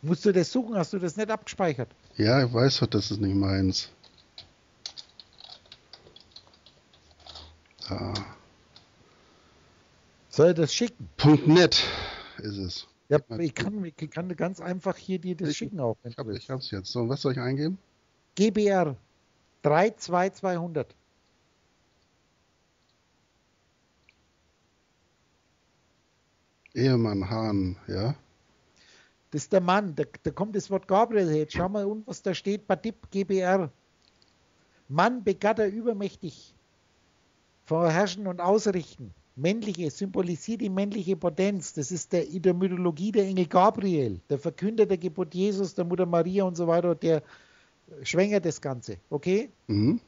S1: Musst du das suchen? Hast du das nicht abgespeichert?
S2: Ja, ich weiß doch, das ist nicht meins. Da.
S1: Soll ich das schicken?
S2: Punkt .net ist es.
S1: Ja, ich kann, ich kann ganz einfach hier dir das
S2: ich,
S1: schicken auch.
S2: Ich, hab, ich hab's jetzt. So, was soll ich eingeben?
S1: GBR 32200.
S2: Ehemann Hahn, ja?
S1: Das ist der Mann, da, da kommt das Wort Gabriel her. Jetzt schau mal unten, was da steht, Badip GBR. Mann begatter übermächtig vorherrschen und ausrichten. Männliche, symbolisiert die männliche Potenz. Das ist der, in der Mythologie der Engel Gabriel, der Verkünder der Geburt Jesus, der Mutter Maria und so weiter, der schwängert das Ganze. Okay? Mhm.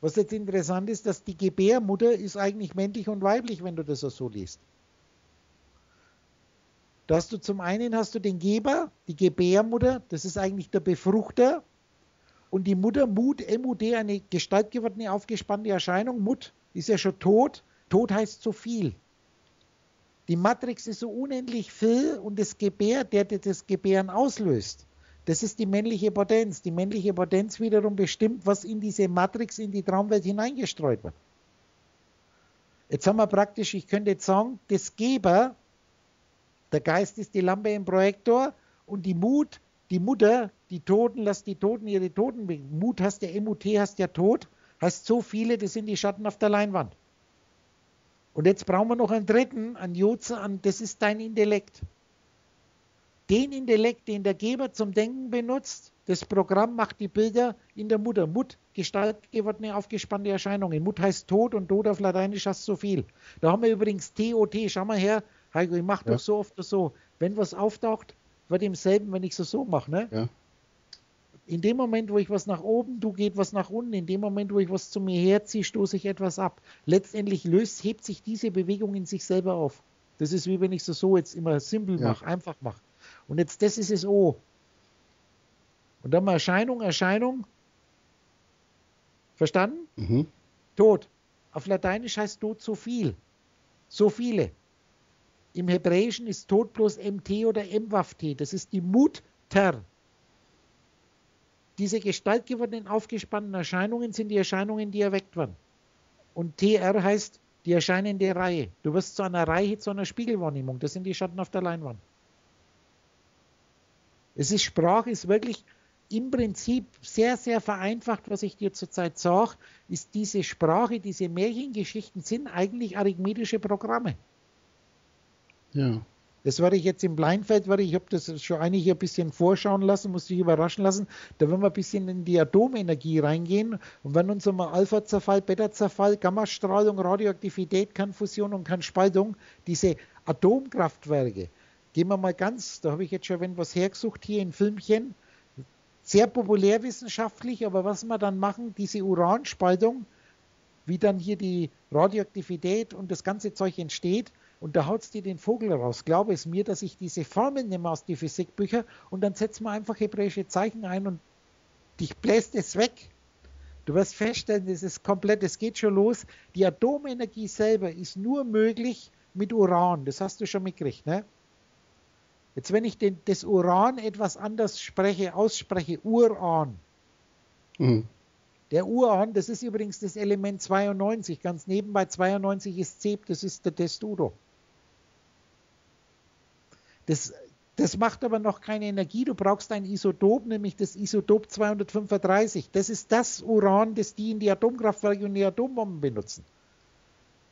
S1: Was jetzt interessant ist, dass die Gebärmutter ist eigentlich männlich und weiblich, wenn du das so liest. Da hast du zum einen hast du den Geber, die Gebärmutter, das ist eigentlich der Befruchter. Und die Mutter, Mut, MUD, eine gestaltgewordene, aufgespannte Erscheinung. Mut ist ja schon tot. Tod heißt so viel. Die Matrix ist so unendlich viel und das Gebär, der das Gebären auslöst, das ist die männliche Potenz. Die männliche Potenz wiederum bestimmt, was in diese Matrix, in die Traumwelt hineingestreut wird. Jetzt haben wir praktisch, ich könnte jetzt sagen, das Geber, der Geist ist die Lampe im Projektor und die Mut, die Mutter, die Toten, lass die Toten ihre Toten bringen. Mut hast ja MUT, hast ja Tod, hast so viele, das sind die Schatten auf der Leinwand. Und jetzt brauchen wir noch einen dritten, einen Jotze, das ist dein Intellekt. Den Intellekt, den der Geber zum Denken benutzt, das Programm macht die Bilder in der Mutter. Mut, gestaltgewordene, aufgespannte Erscheinungen. Mut heißt Tod und Tod auf Lateinisch heißt so viel. Da haben wir übrigens TOT. Schau mal her, Heiko, ich mache ja. doch so oft so. Wenn was auftaucht, wird im selben, wenn ich es so mache. Ne? Ja. In dem Moment, wo ich was nach oben, du geht was nach unten. In dem Moment, wo ich was zu mir herziehe, stoße ich etwas ab. Letztendlich löst, hebt sich diese Bewegung in sich selber auf. Das ist wie wenn ich es so jetzt immer simpel ja. mache, einfach mache. Und jetzt das ist es O. Und dann mal Erscheinung, Erscheinung. Verstanden? Mhm. Tod. Auf Lateinisch heißt Tod so viel. So viele. Im Hebräischen ist Tod bloß MT oder MWAFT. Das ist die Mutter. Diese gestaltgewordenen, aufgespannten Erscheinungen sind die Erscheinungen, die erweckt werden. Und TR heißt die erscheinende Reihe. Du wirst zu einer Reihe, zu einer Spiegelwahrnehmung. Das sind die Schatten auf der Leinwand. Es ist Sprache, ist wirklich im Prinzip sehr, sehr vereinfacht, was ich dir zurzeit sage, ist diese Sprache, diese Märchengeschichten sind eigentlich arithmetische Programme. Ja. Das werde ich jetzt im Blindfeld, werde ich habe das schon eigentlich ein bisschen vorschauen lassen, muss ich überraschen lassen. Da werden wir ein bisschen in die Atomenergie reingehen. Und wenn uns mal Alpha-Zerfall, Beta-Zerfall, Gammastrahlung, Radioaktivität, Kernfusion und Kernspaltung, diese Atomkraftwerke, gehen wir mal ganz, da habe ich jetzt schon was hergesucht hier in Filmchen, sehr populärwissenschaftlich, aber was wir dann machen, diese Uranspaltung, wie dann hier die Radioaktivität und das ganze Zeug entsteht, und da haut es dir den Vogel raus. Glaube es mir, dass ich diese Formeln nehme aus den Physikbüchern und dann setzen wir einfach hebräische Zeichen ein und dich bläst es weg. Du wirst feststellen, das ist komplett, es geht schon los. Die Atomenergie selber ist nur möglich mit Uran. Das hast du schon mitgekriegt, ne? Jetzt, wenn ich den, das Uran etwas anders spreche, ausspreche, Uran. Mhm. Der Uran, das ist übrigens das Element 92. Ganz nebenbei 92 ist Zeb, das ist der Testudo. Das, das macht aber noch keine Energie. Du brauchst ein Isotop, nämlich das Isotop 235. Das ist das Uran, das die in die Atomkraftwerke und die Atombomben benutzen.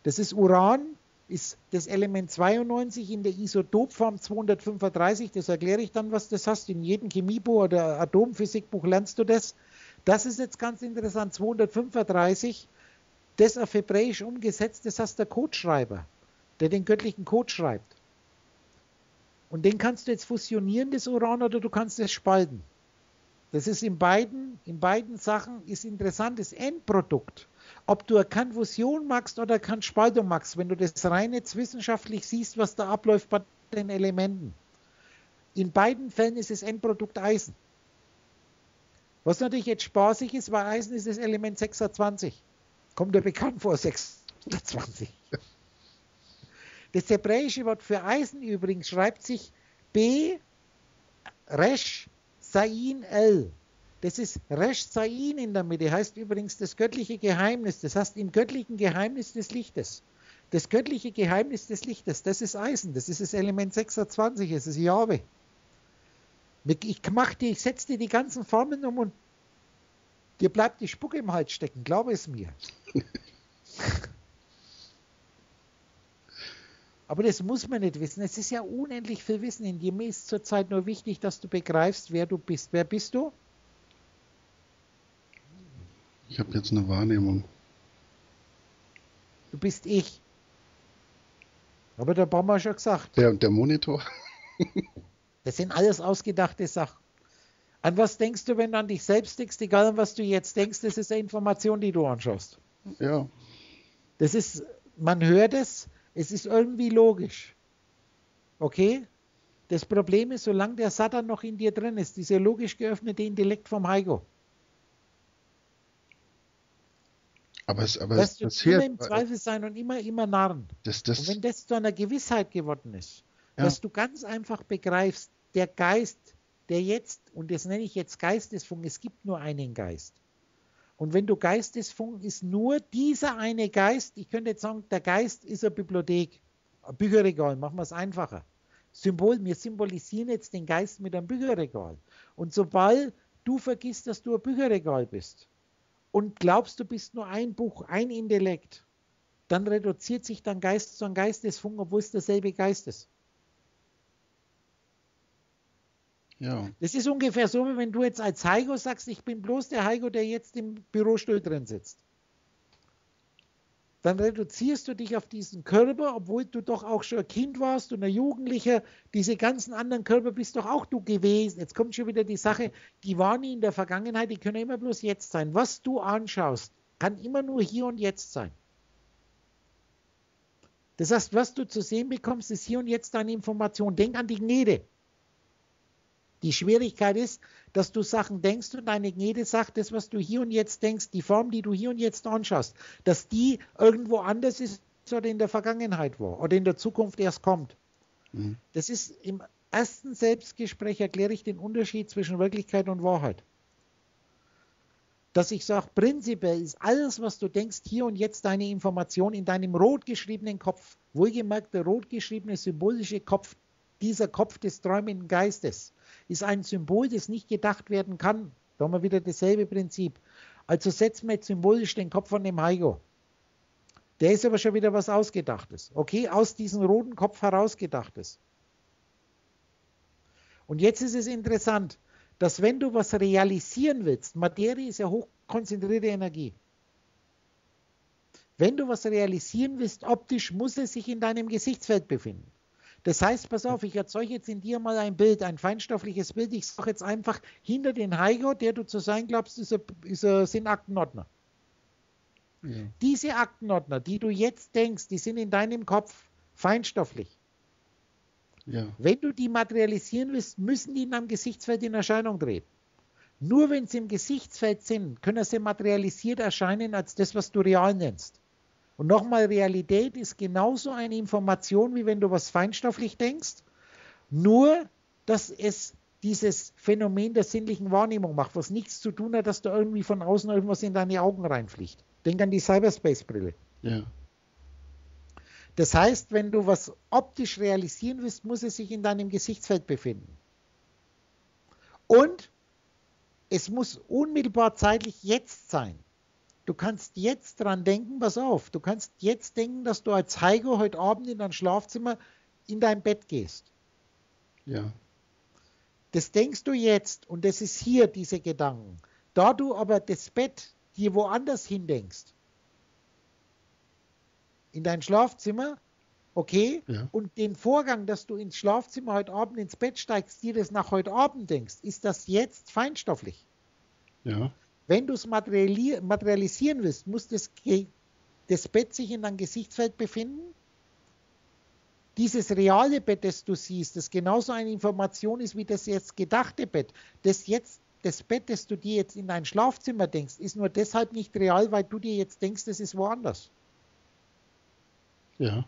S1: Das ist Uran, ist das Element 92 in der Isotopform 235. Das erkläre ich dann, was das hast. In jedem Chemiebuch oder Atomphysikbuch lernst du das. Das ist jetzt ganz interessant. 235, das auf Hebräisch umgesetzt, das heißt der Codeschreiber, der den göttlichen Code schreibt. Und den kannst du jetzt fusionieren, das Uran, oder du kannst es spalten. Das ist in beiden, in beiden Sachen ist interessant, das Endprodukt. Ob du eine Konfusion magst oder eine Spaltung magst, wenn du das rein jetzt wissenschaftlich siehst, was da abläuft bei den Elementen. In beiden Fällen ist das Endprodukt Eisen. Was natürlich jetzt spaßig ist, weil Eisen ist das Element 26. Kommt dir bekannt vor, 26. Das hebräische Wort für Eisen übrigens schreibt sich B, Resh, Sain, L. Das ist Resh Sain in der Mitte, heißt übrigens das göttliche Geheimnis. Das heißt im göttlichen Geheimnis des Lichtes. Das göttliche Geheimnis des Lichtes, das ist Eisen, das ist das Element 26, das ist Jahwe. Ich ich setze dir die ganzen Formeln um und dir bleibt die Spucke im Hals stecken, glaube es mir. Aber das muss man nicht wissen. Es ist ja unendlich viel Wissen. In dir ist zurzeit nur wichtig, dass du begreifst, wer du bist. Wer bist du?
S2: Ich habe jetzt eine Wahrnehmung.
S1: Du bist ich. Aber der Baum hat schon gesagt.
S2: Der, der Monitor.
S1: das sind alles ausgedachte Sachen. An was denkst du, wenn du an dich selbst denkst? Egal an was du jetzt denkst, das ist eine Information, die du anschaust.
S2: Ja.
S1: Das ist, man hört es, es ist irgendwie logisch. Okay? Das Problem ist, solange der Satan noch in dir drin ist, dieser logisch geöffnete Intellekt vom Heigo.
S2: Aber es, aber
S1: es passiert. Immer im Zweifel sein und immer, immer narren.
S2: Das, das,
S1: und wenn das zu einer Gewissheit geworden ist, ja. dass du ganz einfach begreifst, der Geist, der jetzt, und das nenne ich jetzt Geistesfunken, es gibt nur einen Geist. Und wenn du Geistesfunken ist nur dieser eine Geist, ich könnte jetzt sagen, der Geist ist eine Bibliothek, ein Bücherregal, machen wir es einfacher. Symbol, wir symbolisieren jetzt den Geist mit einem Bücherregal. Und sobald du vergisst, dass du ein Bücherregal bist und glaubst, du bist nur ein Buch, ein Intellekt, dann reduziert sich dein Geist zu einem Geistesfunken, obwohl es derselbe Geist ist.
S2: Ja.
S1: Das ist ungefähr so, wie wenn du jetzt als Heigo sagst, ich bin bloß der Heigo, der jetzt im Bürostuhl drin sitzt. Dann reduzierst du dich auf diesen Körper, obwohl du doch auch schon ein Kind warst und ein Jugendlicher. Diese ganzen anderen Körper bist doch auch du gewesen. Jetzt kommt schon wieder die Sache, die waren nie in der Vergangenheit, die können immer bloß jetzt sein. Was du anschaust, kann immer nur hier und jetzt sein. Das heißt, was du zu sehen bekommst, ist hier und jetzt deine Information. Denk an die Gnede. Die Schwierigkeit ist, dass du Sachen denkst und deine Gnede sagt, das, was du hier und jetzt denkst, die Form, die du hier und jetzt anschaust, dass die irgendwo anders ist oder in der Vergangenheit war oder in der Zukunft erst kommt. Mhm. Das ist im ersten Selbstgespräch erkläre ich den Unterschied zwischen Wirklichkeit und Wahrheit. Dass ich sage, prinzipiell ist alles, was du denkst, hier und jetzt deine Information in deinem rot geschriebenen Kopf. Wohlgemerkt, der rot geschriebene symbolische Kopf, dieser Kopf des träumenden Geistes ist ein Symbol, das nicht gedacht werden kann. Da haben wir wieder dasselbe Prinzip. Also setzen wir jetzt symbolisch den Kopf von dem Heigo. Der ist aber schon wieder was Ausgedachtes. Okay, aus diesem roten Kopf herausgedachtes. Und jetzt ist es interessant, dass wenn du was realisieren willst, Materie ist ja hochkonzentrierte Energie. Wenn du was realisieren willst, optisch muss es sich in deinem Gesichtsfeld befinden. Das heißt, pass auf, ich erzeuge jetzt in dir mal ein Bild, ein feinstoffliches Bild. Ich sage jetzt einfach, hinter den Heigo, der du zu sein glaubst, ist, ist, sind Aktenordner. Ja. Diese Aktenordner, die du jetzt denkst, die sind in deinem Kopf feinstofflich.
S2: Ja.
S1: Wenn du die materialisieren willst, müssen die in deinem Gesichtsfeld in Erscheinung treten. Nur wenn sie im Gesichtsfeld sind, können sie materialisiert erscheinen als das, was du real nennst. Und nochmal, Realität ist genauso eine Information, wie wenn du was feinstofflich denkst, nur dass es dieses Phänomen der sinnlichen Wahrnehmung macht, was nichts zu tun hat, dass da irgendwie von außen irgendwas in deine Augen reinfliegt. Denk an die Cyberspace-Brille.
S2: Ja.
S1: Das heißt, wenn du was optisch realisieren willst, muss es sich in deinem Gesichtsfeld befinden. Und es muss unmittelbar zeitlich jetzt sein. Du kannst jetzt dran denken, pass auf, du kannst jetzt denken, dass du als Heigo heute Abend in dein Schlafzimmer in dein Bett gehst.
S2: Ja.
S1: Das denkst du jetzt und das ist hier diese Gedanken. Da du aber das Bett hier woanders hindenkst, in dein Schlafzimmer, okay,
S2: ja.
S1: und den Vorgang, dass du ins Schlafzimmer heute Abend ins Bett steigst, dir das nach heute Abend denkst, ist das jetzt feinstofflich.
S2: Ja.
S1: Wenn du es materialisieren willst, muss das, das Bett sich in deinem Gesichtsfeld befinden. Dieses reale Bett, das du siehst, das genauso eine Information ist wie das jetzt gedachte Bett. Das jetzt das Bett, das du dir jetzt in dein Schlafzimmer denkst, ist nur deshalb nicht real, weil du dir jetzt denkst, das ist woanders.
S2: Ja.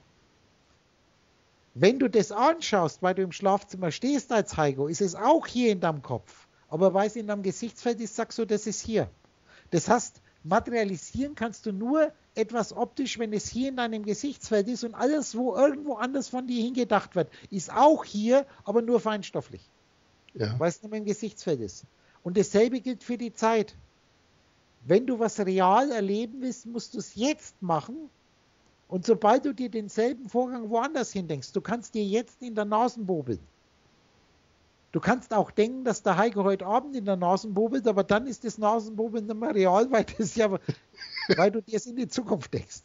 S1: Wenn du das anschaust, weil du im Schlafzimmer stehst als Heigo, ist es auch hier in deinem Kopf. Aber weil es in deinem Gesichtsfeld ist, sagst du, das ist hier. Das heißt, materialisieren kannst du nur etwas optisch, wenn es hier in deinem Gesichtsfeld ist und alles, wo irgendwo anders von dir hingedacht wird, ist auch hier, aber nur feinstofflich.
S2: Ja.
S1: Weil es nur im Gesichtsfeld ist. Und dasselbe gilt für die Zeit. Wenn du was real erleben willst, musst du es jetzt machen, Und sobald du dir denselben Vorgang woanders hindenkst, du kannst dir jetzt in der Nasen bobeln. Du kannst auch denken, dass der Heiko heute Abend in der Nasen bobelt, aber dann ist das Nasenbobeln nicht mehr real, weil, das ja, weil du dir es in die Zukunft denkst.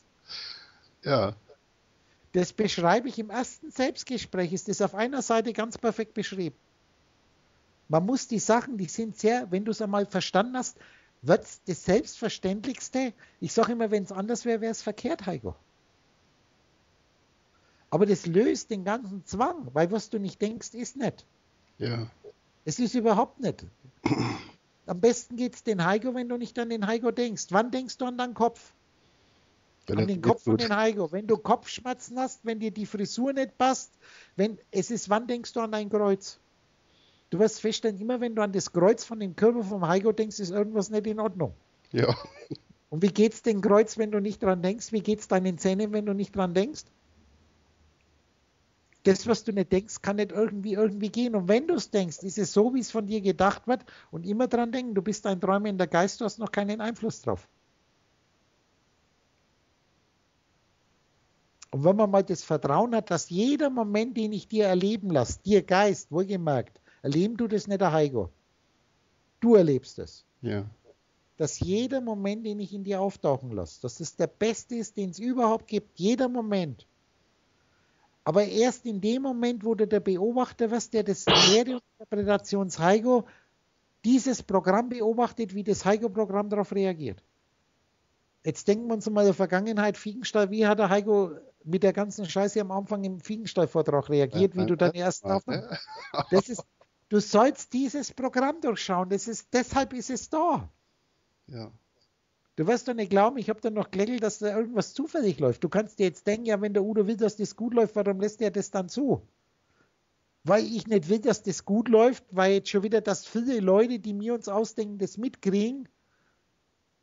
S2: Ja.
S1: Das beschreibe ich im ersten Selbstgespräch, ist das auf einer Seite ganz perfekt beschrieben. Man muss die Sachen, die sind sehr, wenn du es einmal verstanden hast, wird es das Selbstverständlichste. Ich sage immer, wenn es anders wäre, wäre es verkehrt, Heiko. Aber das löst den ganzen Zwang, weil was du nicht denkst, ist nicht.
S2: Ja.
S1: Es ist überhaupt nicht. Am besten geht es den Heiko, wenn du nicht an den Heiko denkst. Wann denkst du an deinen Kopf? Wenn an den Kopf von den Heiko. Wenn du Kopfschmerzen hast, wenn dir die Frisur nicht passt, wenn es ist, wann denkst du an dein Kreuz? Du wirst feststellen, immer wenn du an das Kreuz von dem Körper vom Heiko denkst, ist irgendwas nicht in Ordnung.
S2: Ja.
S1: Und wie geht's dem Kreuz, wenn du nicht dran denkst? Wie geht's deinen Zähnen, wenn du nicht dran denkst? Das, was du nicht denkst, kann nicht irgendwie irgendwie gehen. Und wenn du es denkst, ist es so, wie es von dir gedacht wird. Und immer dran denken, du bist ein Träumer in der Geist, du hast noch keinen Einfluss drauf. Und wenn man mal das Vertrauen hat, dass jeder Moment, den ich dir erleben lasse, dir Geist, wohlgemerkt, erleben du das nicht, der Heiko. Du erlebst es.
S2: Ja.
S1: Dass jeder Moment, den ich in dir auftauchen lasse, dass das der beste ist, den es überhaupt gibt, jeder Moment, aber erst in dem Moment, wo du der Beobachter wirst, der das Interpretations Heigo dieses Programm beobachtet, wie das Heigo-Programm darauf reagiert. Jetzt denken wir uns mal in der Vergangenheit, Fiegenstall, wie hat der Heigo mit der ganzen Scheiße am Anfang im Fiegenstall-Vortrag reagiert, wie du deinen ersten Aufnahme. Das ist, du sollst dieses Programm durchschauen. Das ist, deshalb ist es da.
S2: Ja.
S1: Du wirst doch nicht glauben, ich habe dann noch gelächelt, dass da irgendwas zufällig läuft. Du kannst dir jetzt denken, ja, wenn der Udo will, dass das gut läuft, warum lässt er das dann zu? Weil ich nicht will, dass das gut läuft, weil jetzt schon wieder, dass viele Leute, die mir uns ausdenken, das mitkriegen.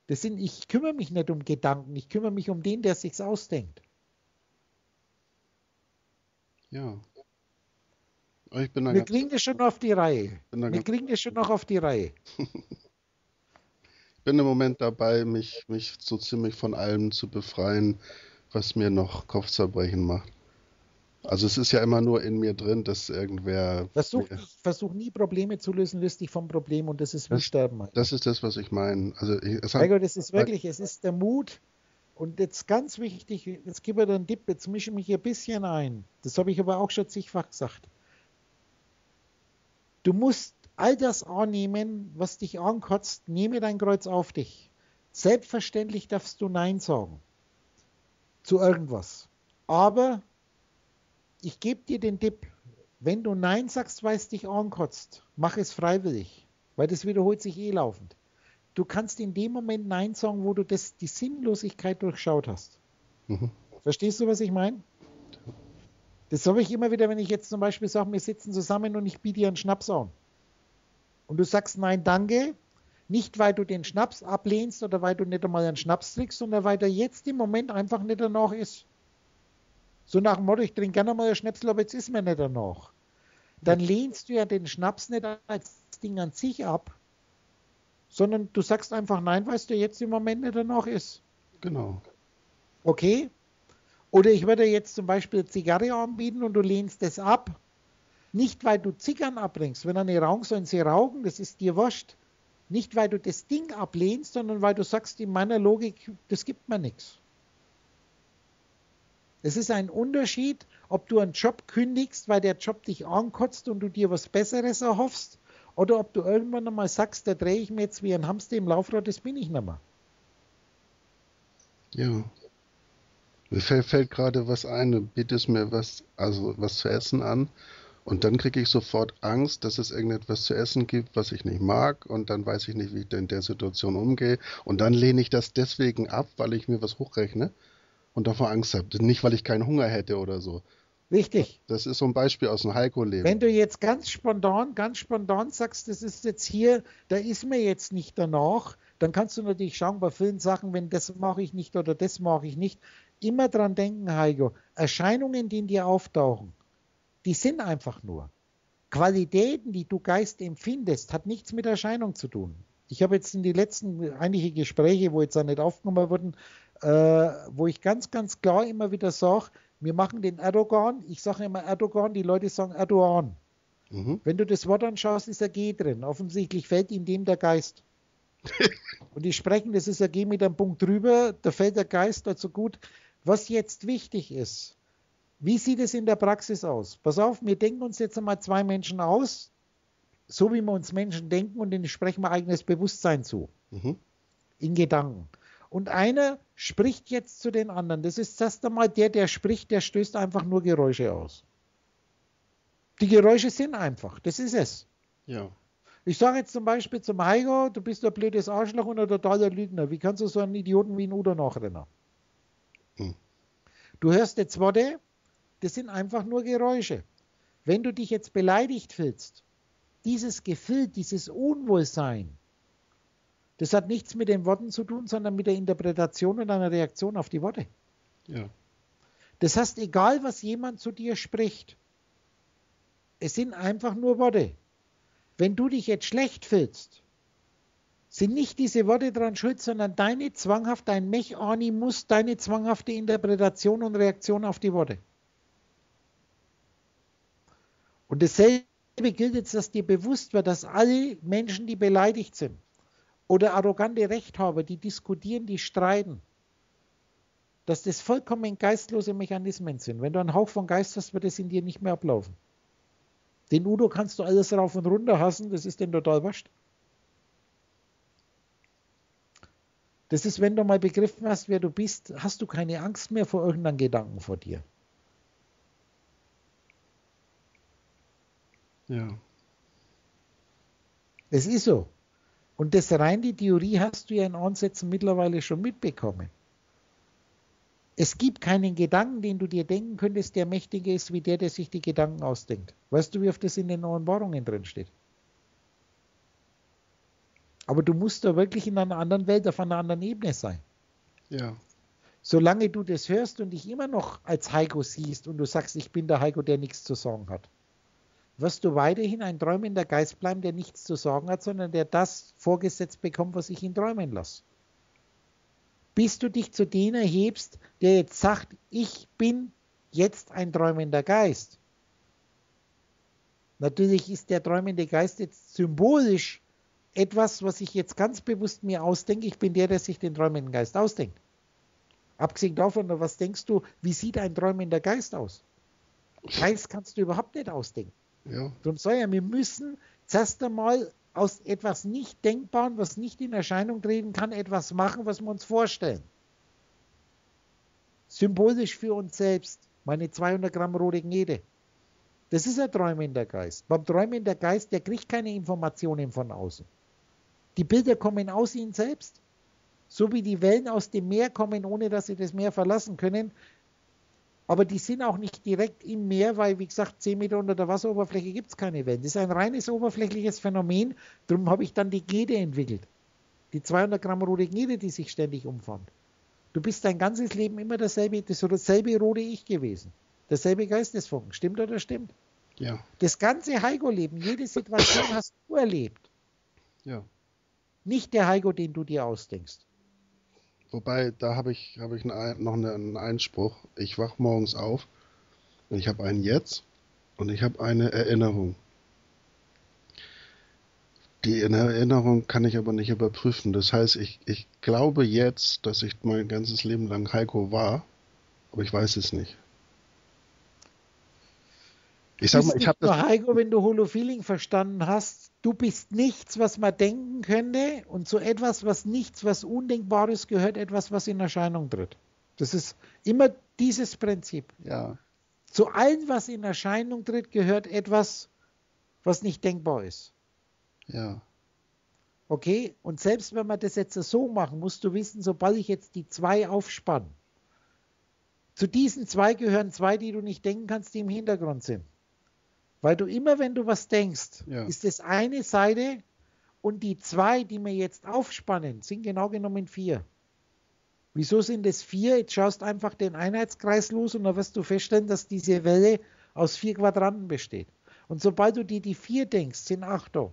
S1: Das sind, ich kümmere mich nicht um Gedanken, ich kümmere mich um den, der sich's ausdenkt.
S2: Ja.
S1: Wir kriegen das schon auf die Reihe. Wir kriegen das schon noch auf die Reihe.
S2: bin im Moment dabei, mich, mich so ziemlich von allem zu befreien, was mir noch Kopfzerbrechen macht. Also es ist ja immer nur in mir drin, dass irgendwer.
S1: Versuch, versuch nie Probleme zu lösen, löst dich vom Problem und das ist wie das, Sterben.
S2: Alter. Das ist das, was ich meine. Also
S1: es hat, das ist wirklich, es ist der Mut. Und jetzt ganz wichtig, jetzt gebe ich dir einen Tipp, jetzt mische ich mich ein bisschen ein. Das habe ich aber auch schon zigfach gesagt. Du musst all das annehmen, was dich ankotzt, nehme dein Kreuz auf dich. Selbstverständlich darfst du Nein sagen zu irgendwas. Aber ich gebe dir den Tipp, wenn du Nein sagst, weil es dich ankotzt, mach es freiwillig, weil das wiederholt sich eh laufend. Du kannst in dem Moment Nein sagen, wo du das, die Sinnlosigkeit durchschaut hast. Mhm. Verstehst du, was ich meine? Das habe ich immer wieder, wenn ich jetzt zum Beispiel sage, wir sitzen zusammen und ich biete dir einen Schnaps an und du sagst nein, danke, nicht weil du den Schnaps ablehnst oder weil du nicht einmal einen Schnaps trinkst, sondern weil der jetzt im Moment einfach nicht danach ist. So nach dem Motto, ich trinke gerne mal einen Schnäpsel, aber jetzt ist mir nicht danach. Dann lehnst du ja den Schnaps nicht als Ding an sich ab, sondern du sagst einfach nein, weil es dir jetzt im Moment nicht danach ist.
S2: Genau.
S1: Okay? Oder ich würde jetzt zum Beispiel eine Zigarre anbieten und du lehnst es ab nicht, weil du Ziggern abbringst. Wenn eine rauchen, sollen sie rauchen, das ist dir wurscht. Nicht, weil du das Ding ablehnst, sondern weil du sagst, in meiner Logik, das gibt mir nichts. Es ist ein Unterschied, ob du einen Job kündigst, weil der Job dich ankotzt und du dir was Besseres erhoffst, oder ob du irgendwann einmal sagst, da drehe ich mir jetzt wie ein Hamster im Laufrad, das bin ich nicht mehr.
S2: Ja. Mir fällt, fällt gerade was ein, du bietest mir was, also was zu essen an und dann kriege ich sofort Angst, dass es irgendetwas zu essen gibt, was ich nicht mag. Und dann weiß ich nicht, wie ich in der Situation umgehe. Und dann lehne ich das deswegen ab, weil ich mir was hochrechne und davor Angst habe. Nicht, weil ich keinen Hunger hätte oder so.
S1: Richtig.
S2: Das ist so ein Beispiel aus dem Heiko-Leben.
S1: Wenn du jetzt ganz spontan, ganz spontan sagst, das ist jetzt hier, da ist mir jetzt nicht danach, dann kannst du natürlich schauen bei vielen Sachen, wenn das mache ich nicht oder das mache ich nicht. Immer dran denken, Heiko. Erscheinungen, die in dir auftauchen, die sind einfach nur. Qualitäten, die du Geist empfindest, hat nichts mit Erscheinung zu tun. Ich habe jetzt in die letzten einige Gespräche, wo jetzt auch nicht aufgenommen wurden, äh, wo ich ganz, ganz klar immer wieder sage, wir machen den Erdogan, ich sage immer Erdogan, die Leute sagen Erdogan. Mhm. Wenn du das Wort anschaust, ist ein G drin. Offensichtlich fällt ihm dem der Geist. und die sprechen, das ist ein G mit einem Punkt drüber, da fällt der Geist dazu gut. Was jetzt wichtig ist, wie sieht es in der Praxis aus? Pass auf, wir denken uns jetzt einmal zwei Menschen aus, so wie wir uns Menschen denken und denen sprechen wir eigenes Bewusstsein zu. Mhm. In Gedanken. Und einer spricht jetzt zu den anderen. Das ist erst einmal der, der spricht, der stößt einfach nur Geräusche aus. Die Geräusche sind einfach, das ist es.
S2: Ja.
S1: Ich sage jetzt zum Beispiel zum Heiko, du bist ein blödes Arschloch und ein totaler Lügner. Wie kannst du so einen Idioten wie ein Udo nachrennen? Hm. Du hörst jetzt Worte, das sind einfach nur Geräusche. Wenn du dich jetzt beleidigt fühlst, dieses Gefühl, dieses Unwohlsein, das hat nichts mit den Worten zu tun, sondern mit der Interpretation und einer Reaktion auf die Worte.
S2: Ja.
S1: Das heißt, egal was jemand zu dir spricht, es sind einfach nur Worte. Wenn du dich jetzt schlecht fühlst, sind nicht diese Worte dran schuld, sondern deine zwanghaft, dein Mechanimus, deine zwanghafte Interpretation und Reaktion auf die Worte. Und dasselbe gilt jetzt, dass dir bewusst wird, dass alle Menschen, die beleidigt sind oder arrogante Rechthaber, die diskutieren, die streiten, dass das vollkommen geistlose Mechanismen sind. Wenn du einen Hauch von Geist hast, wird es in dir nicht mehr ablaufen. Den Udo kannst du alles rauf und runter hassen, das ist denn total wascht. Das ist, wenn du mal begriffen hast, wer du bist, hast du keine Angst mehr vor irgendeinem Gedanken vor dir.
S2: Ja.
S1: Es ist so. Und das rein die Theorie hast du ja in Ansätzen mittlerweile schon mitbekommen. Es gibt keinen Gedanken, den du dir denken könntest, der mächtiger ist, wie der, der sich die Gedanken ausdenkt. Weißt du, wie oft das in den neuen Wahrungen drin steht? Aber du musst da wirklich in einer anderen Welt, auf einer anderen Ebene sein.
S2: Ja.
S1: Solange du das hörst und dich immer noch als Heiko siehst und du sagst, ich bin der Heiko, der nichts zu sagen hat, wirst du weiterhin ein träumender Geist bleiben, der nichts zu sagen hat, sondern der das vorgesetzt bekommt, was ich ihn träumen lasse bis du dich zu dem erhebst, der jetzt sagt, ich bin jetzt ein träumender Geist. Natürlich ist der träumende Geist jetzt symbolisch etwas, was ich jetzt ganz bewusst mir ausdenke. Ich bin der, der sich den träumenden Geist ausdenkt. Abgesehen davon, was denkst du, wie sieht ein träumender Geist aus? Geist kannst du überhaupt nicht ausdenken.
S2: Ja.
S1: Darum soll ja, wir müssen zuerst einmal aus etwas nicht Denkbaren, was nicht in Erscheinung treten kann, etwas machen, was wir uns vorstellen. Symbolisch für uns selbst. Meine 200 Gramm rote Gnede. Das ist ein träumender Geist. Beim träumender Geist, der kriegt keine Informationen von außen. Die Bilder kommen aus ihm selbst. So wie die Wellen aus dem Meer kommen, ohne dass sie das Meer verlassen können, aber die sind auch nicht direkt im Meer, weil, wie gesagt, 10 Meter unter der Wasseroberfläche gibt es keine Wellen. Das ist ein reines oberflächliches Phänomen. Darum habe ich dann die Gede entwickelt. Die 200 Gramm rote Gnede, die sich ständig umfand. Du bist dein ganzes Leben immer dasselbe, dasselbe rote Ich gewesen. Dasselbe Geistesfunken. Stimmt oder stimmt?
S2: Ja.
S1: Das ganze Heiko-Leben, jede Situation hast du erlebt.
S2: Ja.
S1: Nicht der Heiko, den du dir ausdenkst.
S2: Wobei, da habe ich, hab ich noch einen Einspruch. Ich wach morgens auf und ich habe einen Jetzt und ich habe eine Erinnerung. Die Erinnerung kann ich aber nicht überprüfen. Das heißt, ich, ich glaube jetzt, dass ich mein ganzes Leben lang Heiko war, aber ich weiß es nicht.
S1: Ich sag mal, ich habe das. Heiko, wenn du Holofeeling verstanden hast, du bist nichts, was man denken könnte und zu etwas, was nichts, was Undenkbares gehört, etwas, was in Erscheinung tritt. Das ist immer dieses Prinzip.
S2: Ja.
S1: Zu allem, was in Erscheinung tritt, gehört etwas, was nicht denkbar ist.
S2: Ja.
S1: Okay, und selbst wenn wir das jetzt so machen, musst du wissen, sobald ich jetzt die zwei aufspanne, zu diesen zwei gehören zwei, die du nicht denken kannst, die im Hintergrund sind. Weil du immer, wenn du was denkst, ja. ist es eine Seite und die zwei, die wir jetzt aufspannen, sind genau genommen vier. Wieso sind es vier? Jetzt schaust einfach den Einheitskreis los und dann wirst du feststellen, dass diese Welle aus vier Quadranten besteht. Und sobald du dir die vier denkst, sind acht da.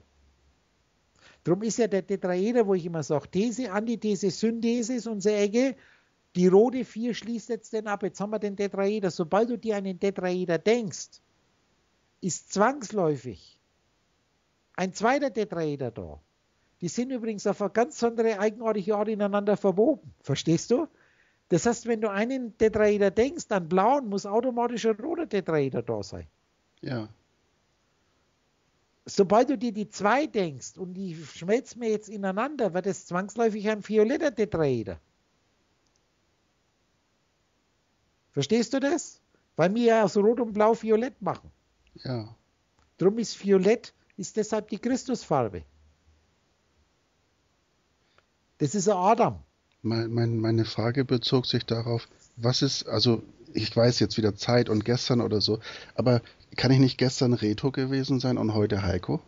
S1: Darum ist ja der Tetraeder, wo ich immer sage, These, Antithese, Synthese ist unsere Ecke. Die rote 4 schließt jetzt den ab. Jetzt haben wir den Tetraeder. Sobald du dir einen Tetraeder denkst, ist zwangsläufig ein zweiter Tetraeder da. Die sind übrigens auf eine ganz andere, eigenartige Art ineinander verwoben. Verstehst du? Das heißt, wenn du einen Tetraeder denkst, dann blauen muss automatisch ein roter Tetraeder da sein.
S2: Ja.
S1: Sobald du dir die zwei denkst und die schmelzen mir jetzt ineinander, wird es zwangsläufig ein violetter Tetraeder. Verstehst du das? Weil wir ja aus Rot und Blau Violett machen.
S2: Ja.
S1: Drum ist Violett, ist deshalb die Christusfarbe. Das ist ein Adam.
S2: Mein, mein, meine Frage bezog sich darauf, was ist, also ich weiß jetzt wieder Zeit und gestern oder so, aber kann ich nicht gestern Reto gewesen sein und heute Heiko?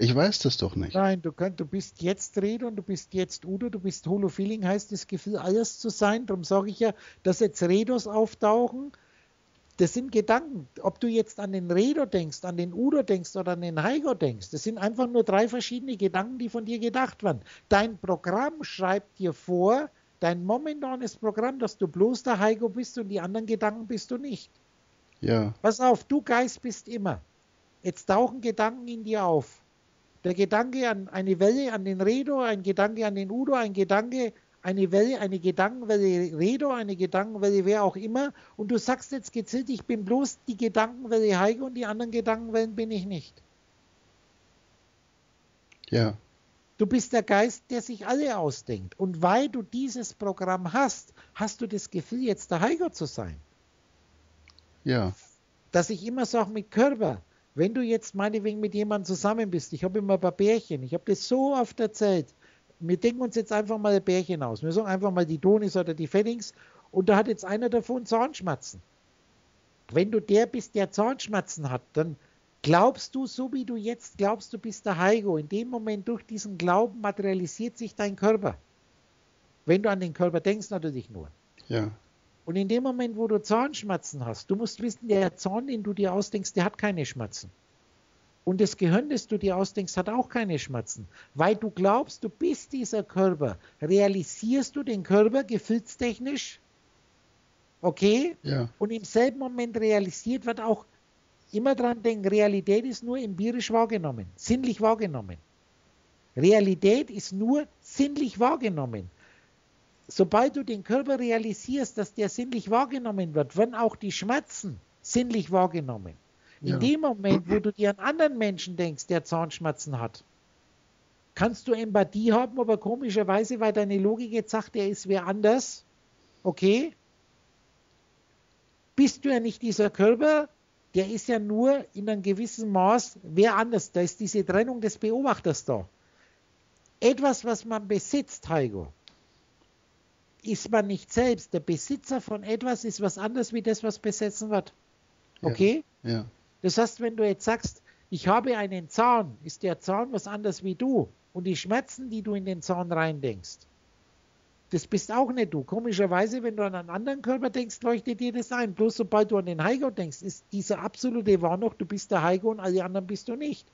S2: Ich weiß das doch nicht.
S1: Nein, du, könnt, du bist jetzt Redo und du bist jetzt Udo, du bist Holofeeling, heißt das Gefühl, alles zu sein. Darum sage ich ja, dass jetzt Redos auftauchen. Das sind Gedanken. Ob du jetzt an den Redo denkst, an den Udo denkst oder an den Heiko denkst, das sind einfach nur drei verschiedene Gedanken, die von dir gedacht werden. Dein Programm schreibt dir vor, dein momentanes Programm, dass du bloß der Heiko bist und die anderen Gedanken bist du nicht.
S2: Ja.
S1: Pass auf, du Geist bist immer. Jetzt tauchen Gedanken in dir auf. Der Gedanke an eine Welle, an den Redo, ein Gedanke an den Udo, ein Gedanke, eine Welle, eine Gedankenwelle Redo, eine Gedankenwelle wer auch immer. Und du sagst jetzt gezielt, ich bin bloß die Gedankenwelle Heike und die anderen Gedankenwellen bin ich nicht.
S2: Ja.
S1: Du bist der Geist, der sich alle ausdenkt. Und weil du dieses Programm hast, hast du das Gefühl, jetzt der Heiko zu sein.
S2: Ja.
S1: Dass ich immer sage mit Körper, wenn du jetzt meinetwegen mit jemandem zusammen bist, ich habe immer ein paar Bärchen, ich habe das so oft erzählt, wir denken uns jetzt einfach mal ein Bärchen aus. Wir sagen einfach mal die Donis oder die Feddings und da hat jetzt einer davon Zahnschmerzen. Wenn du der bist, der Zahnschmerzen hat, dann glaubst du, so wie du jetzt glaubst, du bist der Heiko. In dem Moment durch diesen Glauben materialisiert sich dein Körper. Wenn du an den Körper denkst, natürlich nur.
S2: Ja.
S1: Und in dem Moment, wo du Zahnschmerzen hast, du musst wissen, der Zahn, den du dir ausdenkst, der hat keine Schmerzen. Und das Gehirn, das du dir ausdenkst, hat auch keine Schmerzen. Weil du glaubst, du bist dieser Körper. Realisierst du den Körper gefühlstechnisch? Okay?
S2: Ja.
S1: Und im selben Moment realisiert wird auch immer dran denken, Realität ist nur empirisch wahrgenommen, sinnlich wahrgenommen. Realität ist nur sinnlich wahrgenommen sobald du den Körper realisierst, dass der sinnlich wahrgenommen wird, werden auch die Schmerzen sinnlich wahrgenommen. In ja. dem Moment, wo du dir an anderen Menschen denkst, der Zahnschmerzen hat, kannst du Empathie haben, aber komischerweise, weil deine Logik jetzt sagt, er ist wer anders, okay, bist du ja nicht dieser Körper, der ist ja nur in einem gewissen Maß wer anders. Da ist diese Trennung des Beobachters da. Etwas, was man besitzt, Heiko, ist man nicht selbst. Der Besitzer von etwas ist was anderes wie das, was besetzen wird. Okay?
S2: Ja. ja.
S1: Das heißt, wenn du jetzt sagst, ich habe einen Zahn, ist der Zahn was anderes wie du. Und die Schmerzen, die du in den Zahn reindenkst, das bist auch nicht du. Komischerweise, wenn du an einen anderen Körper denkst, leuchtet dir das ein. Bloß sobald du an den Heiko denkst, ist dieser absolute Wahr noch, du bist der Heiko und alle anderen bist du nicht.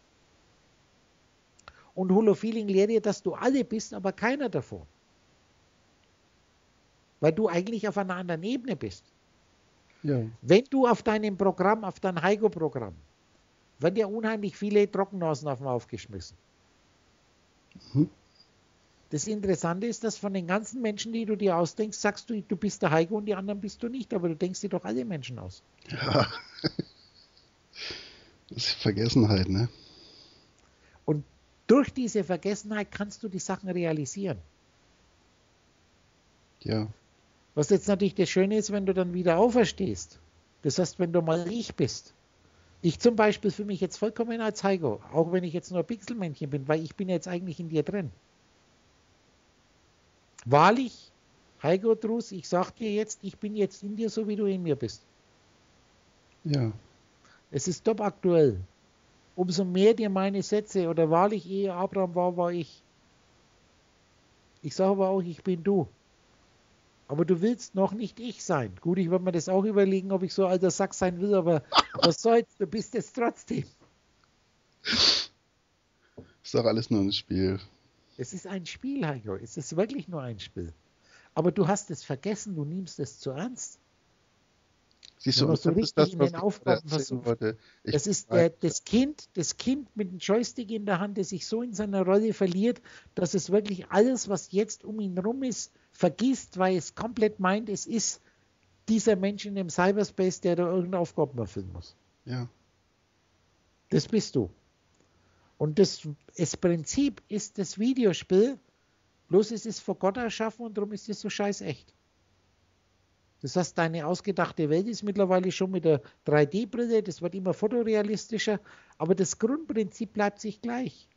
S1: Und Holofeeling lehrt dir, dass du alle bist, aber keiner davon weil du eigentlich auf einer anderen Ebene bist.
S2: Ja.
S1: Wenn du auf deinem Programm, auf dein Heiko-Programm, werden dir unheimlich viele Trockennasen auf den aufgeschmissen. Mhm. Das Interessante ist, dass von den ganzen Menschen, die du dir ausdenkst, sagst du, du bist der Heiko und die anderen bist du nicht, aber du denkst dir doch alle Menschen aus.
S2: Ja. Das ist Vergessenheit, ne?
S1: Und durch diese Vergessenheit kannst du die Sachen realisieren.
S2: Ja.
S1: Was jetzt natürlich das Schöne ist, wenn du dann wieder auferstehst. Das heißt, wenn du mal ich bist. Ich zum Beispiel fühle mich jetzt vollkommen als Heiko, auch wenn ich jetzt nur ein Pixelmännchen bin, weil ich bin jetzt eigentlich in dir drin. Wahrlich, Heiko Drus, ich sag dir jetzt, ich bin jetzt in dir, so wie du in mir bist.
S2: Ja.
S1: Es ist top aktuell. Umso mehr dir meine Sätze oder wahrlich, ehe Abraham war, war ich. Ich sage aber auch, ich bin du. Aber du willst noch nicht ich sein. Gut, ich werde mir das auch überlegen, ob ich so alter Sack sein will, aber was soll's, du bist es trotzdem.
S2: Ist doch alles nur ein Spiel.
S1: Es ist ein Spiel, Heiko. Es ist wirklich nur ein Spiel. Aber du hast es vergessen, du nimmst es zu ernst.
S2: Siehst du,
S1: so
S2: das ist
S1: richtig
S2: das,
S1: in den Aufgaben versucht. Das ist der, das Kind, das Kind mit dem Joystick in der Hand, der sich so in seiner Rolle verliert, dass es wirklich alles, was jetzt um ihn rum ist, vergisst, weil es komplett meint, es ist dieser Mensch in dem Cyberspace, der da irgendeine Aufgabe erfüllen muss.
S2: ja,
S1: Das bist du. Und das, das Prinzip ist das Videospiel, bloß es ist vor Gott erschaffen und darum ist es so scheiß echt. Das heißt, deine ausgedachte Welt ist mittlerweile schon mit der 3D-Brille, das wird immer fotorealistischer, aber das Grundprinzip bleibt sich gleich.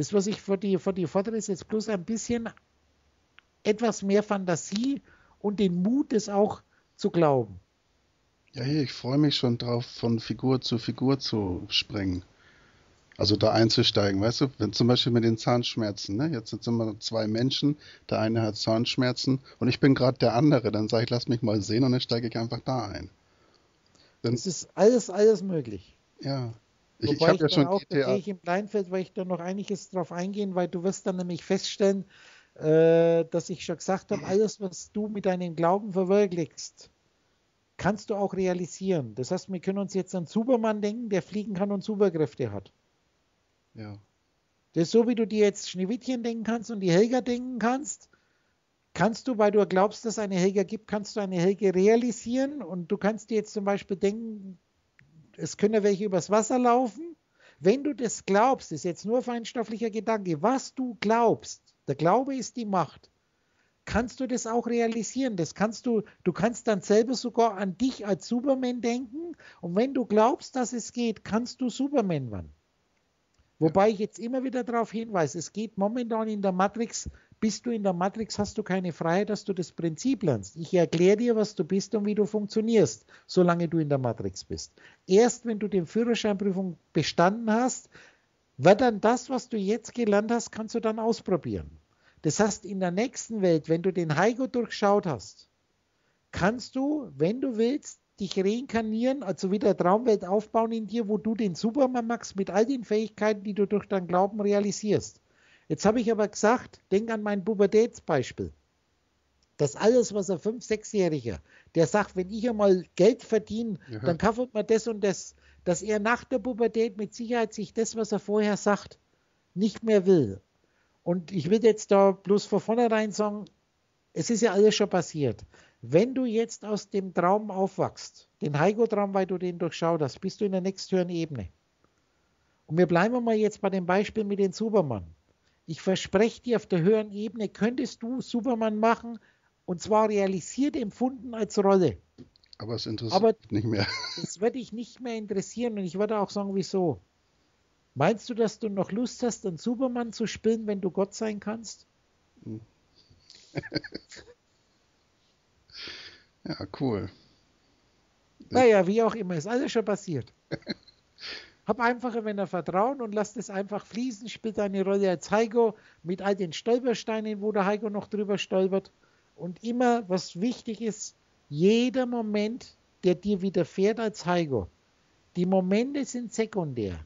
S1: Das, was ich vor dir vor die fordere, ist jetzt bloß ein bisschen etwas mehr Fantasie und den Mut, es auch zu glauben.
S2: ja, ich freue mich schon drauf, von Figur zu Figur zu springen. Also da einzusteigen, weißt du, wenn zum Beispiel mit den Zahnschmerzen, ne? Jetzt sind immer zwei Menschen, der eine hat Zahnschmerzen und ich bin gerade der andere, dann sage ich, lass mich mal sehen und dann steige ich einfach da ein. Dann,
S1: Es ist alles, alles möglich.
S2: ja. Ich, ich
S1: Wobei
S2: habe
S1: ich
S2: ja
S1: dann
S2: schon
S1: auch, da
S2: GTA
S1: gehe ich im Kleinfeld, weil ich da noch einiges drauf eingehen, weil du wirst dann nämlich feststellen, äh, dass ich schon gesagt habe, alles, was du mit deinem Glauben verwirklichst, kannst du auch realisieren. Das heißt, wir können uns jetzt an Superman denken, der fliegen kann und Superkräfte hat.
S2: Ja,
S1: Das ist so, wie du dir jetzt Schneewittchen denken kannst und die Helga denken kannst. Kannst du, weil du glaubst, dass es eine Helga gibt, kannst du eine Helge realisieren und du kannst dir jetzt zum Beispiel denken, es können ja welche übers Wasser laufen. Wenn du das glaubst, ist jetzt nur feinstofflicher Gedanke, was du glaubst, der Glaube ist die Macht, kannst du das auch realisieren. Das kannst du, du kannst dann selber sogar an dich als Superman denken und wenn du glaubst, dass es geht, kannst du Superman werden. Wobei ich jetzt immer wieder darauf hinweise, es geht momentan in der Matrix, bist du in der Matrix, hast du keine Freiheit, dass du das Prinzip lernst. Ich erkläre dir, was du bist und wie du funktionierst, solange du in der Matrix bist. Erst wenn du die Führerscheinprüfung bestanden hast, wird dann das, was du jetzt gelernt hast, kannst du dann ausprobieren. Das heißt, in der nächsten Welt, wenn du den Heiko durchschaut hast, kannst du, wenn du willst, dich reinkarnieren, also wieder Traumwelt aufbauen in dir, wo du den Superman machst mit all den Fähigkeiten, die du durch dein Glauben realisierst. Jetzt habe ich aber gesagt, denk an mein Pubertätsbeispiel. Das alles, was ein 5-, 6-Jähriger, der sagt, wenn ich einmal Geld verdiene,
S2: Ja.
S1: dann kauft man das und das, dass er nach der Pubertät mit Sicherheit sich das, was er vorher sagt, nicht mehr will. Und ich will jetzt da bloß von vornherein sagen, es ist ja alles schon passiert. Wenn du jetzt aus dem Traum aufwachst, den Heiko-Traum, weil du den durchschaut hast, bist du in der nächsthöheren Ebene. Und wir bleiben mal jetzt bei dem Beispiel mit dem Superman. Ich verspreche dir, auf der höheren Ebene könntest du Superman machen und zwar realisiert empfunden als Rolle.
S2: aber es interessiert
S1: Aber-
S2: nicht mehr.
S1: Das würde dich nicht mehr interessieren und ich würde auch sagen, wieso. Meinst du, dass du noch Lust hast, einen Superman zu spielen, wenn du Gott sein kannst?
S2: Ja, cool.
S1: Naja, wie auch immer, ist alles schon passiert. Hab einfach wenn er Vertrauen und lass das einfach fließen, spiel deine Rolle als Heiko mit all den Stolpersteinen, wo der Heiko noch drüber stolpert. Und immer, was wichtig ist, jeder Moment, der dir widerfährt als Heiko, die Momente sind sekundär.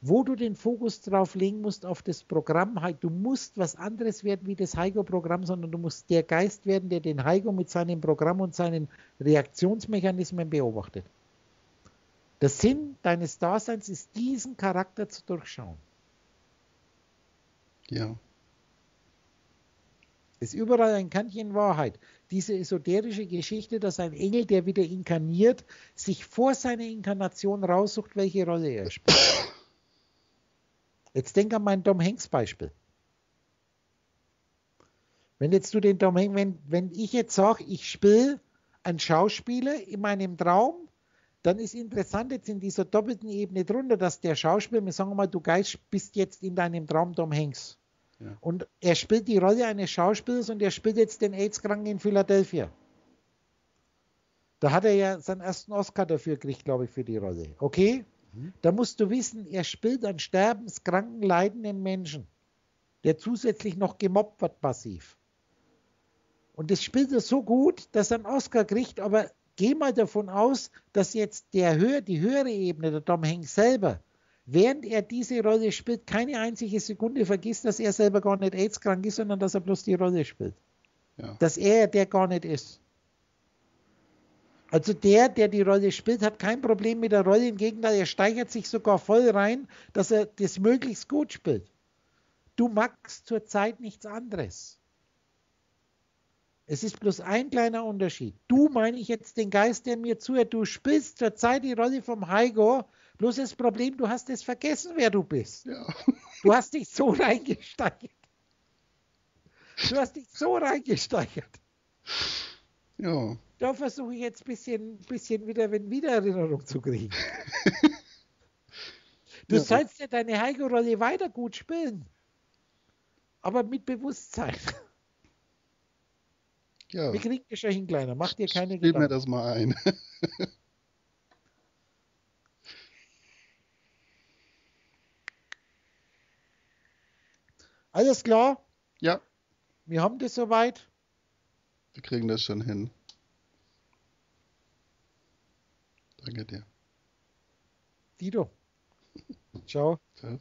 S1: Wo du den Fokus drauf legen musst auf das Programm, halt, du musst was anderes werden wie das Heiko-Programm, sondern du musst der Geist werden, der den Heiko mit seinem Programm und seinen Reaktionsmechanismen beobachtet. Der Sinn deines Daseins ist, diesen Charakter zu durchschauen.
S2: Ja,
S1: Ist überall ein Kantchen Wahrheit. Diese esoterische Geschichte, dass ein Engel, der wieder inkarniert, sich vor seiner Inkarnation raussucht, welche Rolle er spielt. Jetzt denk an mein Tom Hanks Beispiel. Wenn jetzt du den Tom Hanks, wenn, wenn ich jetzt sage, ich spiele einen Schauspieler in meinem Traum, dann ist interessant jetzt in dieser doppelten Ebene drunter, dass der Schauspieler, wir sagen mal, du Geist bist jetzt in deinem Traum Tom Hanks.
S2: Ja.
S1: Und er spielt die Rolle eines Schauspielers und er spielt jetzt den AIDS-Kranken in Philadelphia. Da hat er ja seinen ersten Oscar dafür gekriegt, glaube ich, für die Rolle. Okay? Da musst du wissen, er spielt einen sterbenskranken, leidenden Menschen, der zusätzlich noch gemobbt wird passiv. Und das spielt er so gut, dass er einen Oscar kriegt, aber geh mal davon aus, dass jetzt der höher, die höhere Ebene, der Tom Hanks selber, während er diese Rolle spielt, keine einzige Sekunde vergisst, dass er selber gar nicht AIDS-krank ist, sondern dass er bloß die Rolle spielt. Ja. Dass er der gar nicht ist. Also der, der die Rolle spielt, hat kein Problem mit der Rolle. Im Gegenteil, er steigert sich sogar voll rein, dass er das möglichst gut spielt. Du magst zurzeit nichts anderes. Es ist bloß ein kleiner Unterschied. Du meine ich jetzt den Geist, der mir zuhört. Du spielst zurzeit die Rolle vom Heiko. Bloß das Problem, du hast es vergessen, wer du bist. Ja. Du hast dich so reingesteigert. Du hast dich so reingesteigert. Ja. Da versuche ich jetzt ein bisschen, bisschen wieder in Wiedererinnerung zu kriegen. du ja. sollst ja deine Heiko-Rolle weiter gut spielen. Aber mit Bewusstsein. Ja. Wir kriegen das schon hin, Kleiner. Mach dir keine
S2: Gedanken. mir das mal ein.
S1: Alles klar?
S2: Ja.
S1: Wir haben das soweit.
S2: Wir kriegen das schon hin. Danke dir.
S1: Dito. Ciao. Ciao.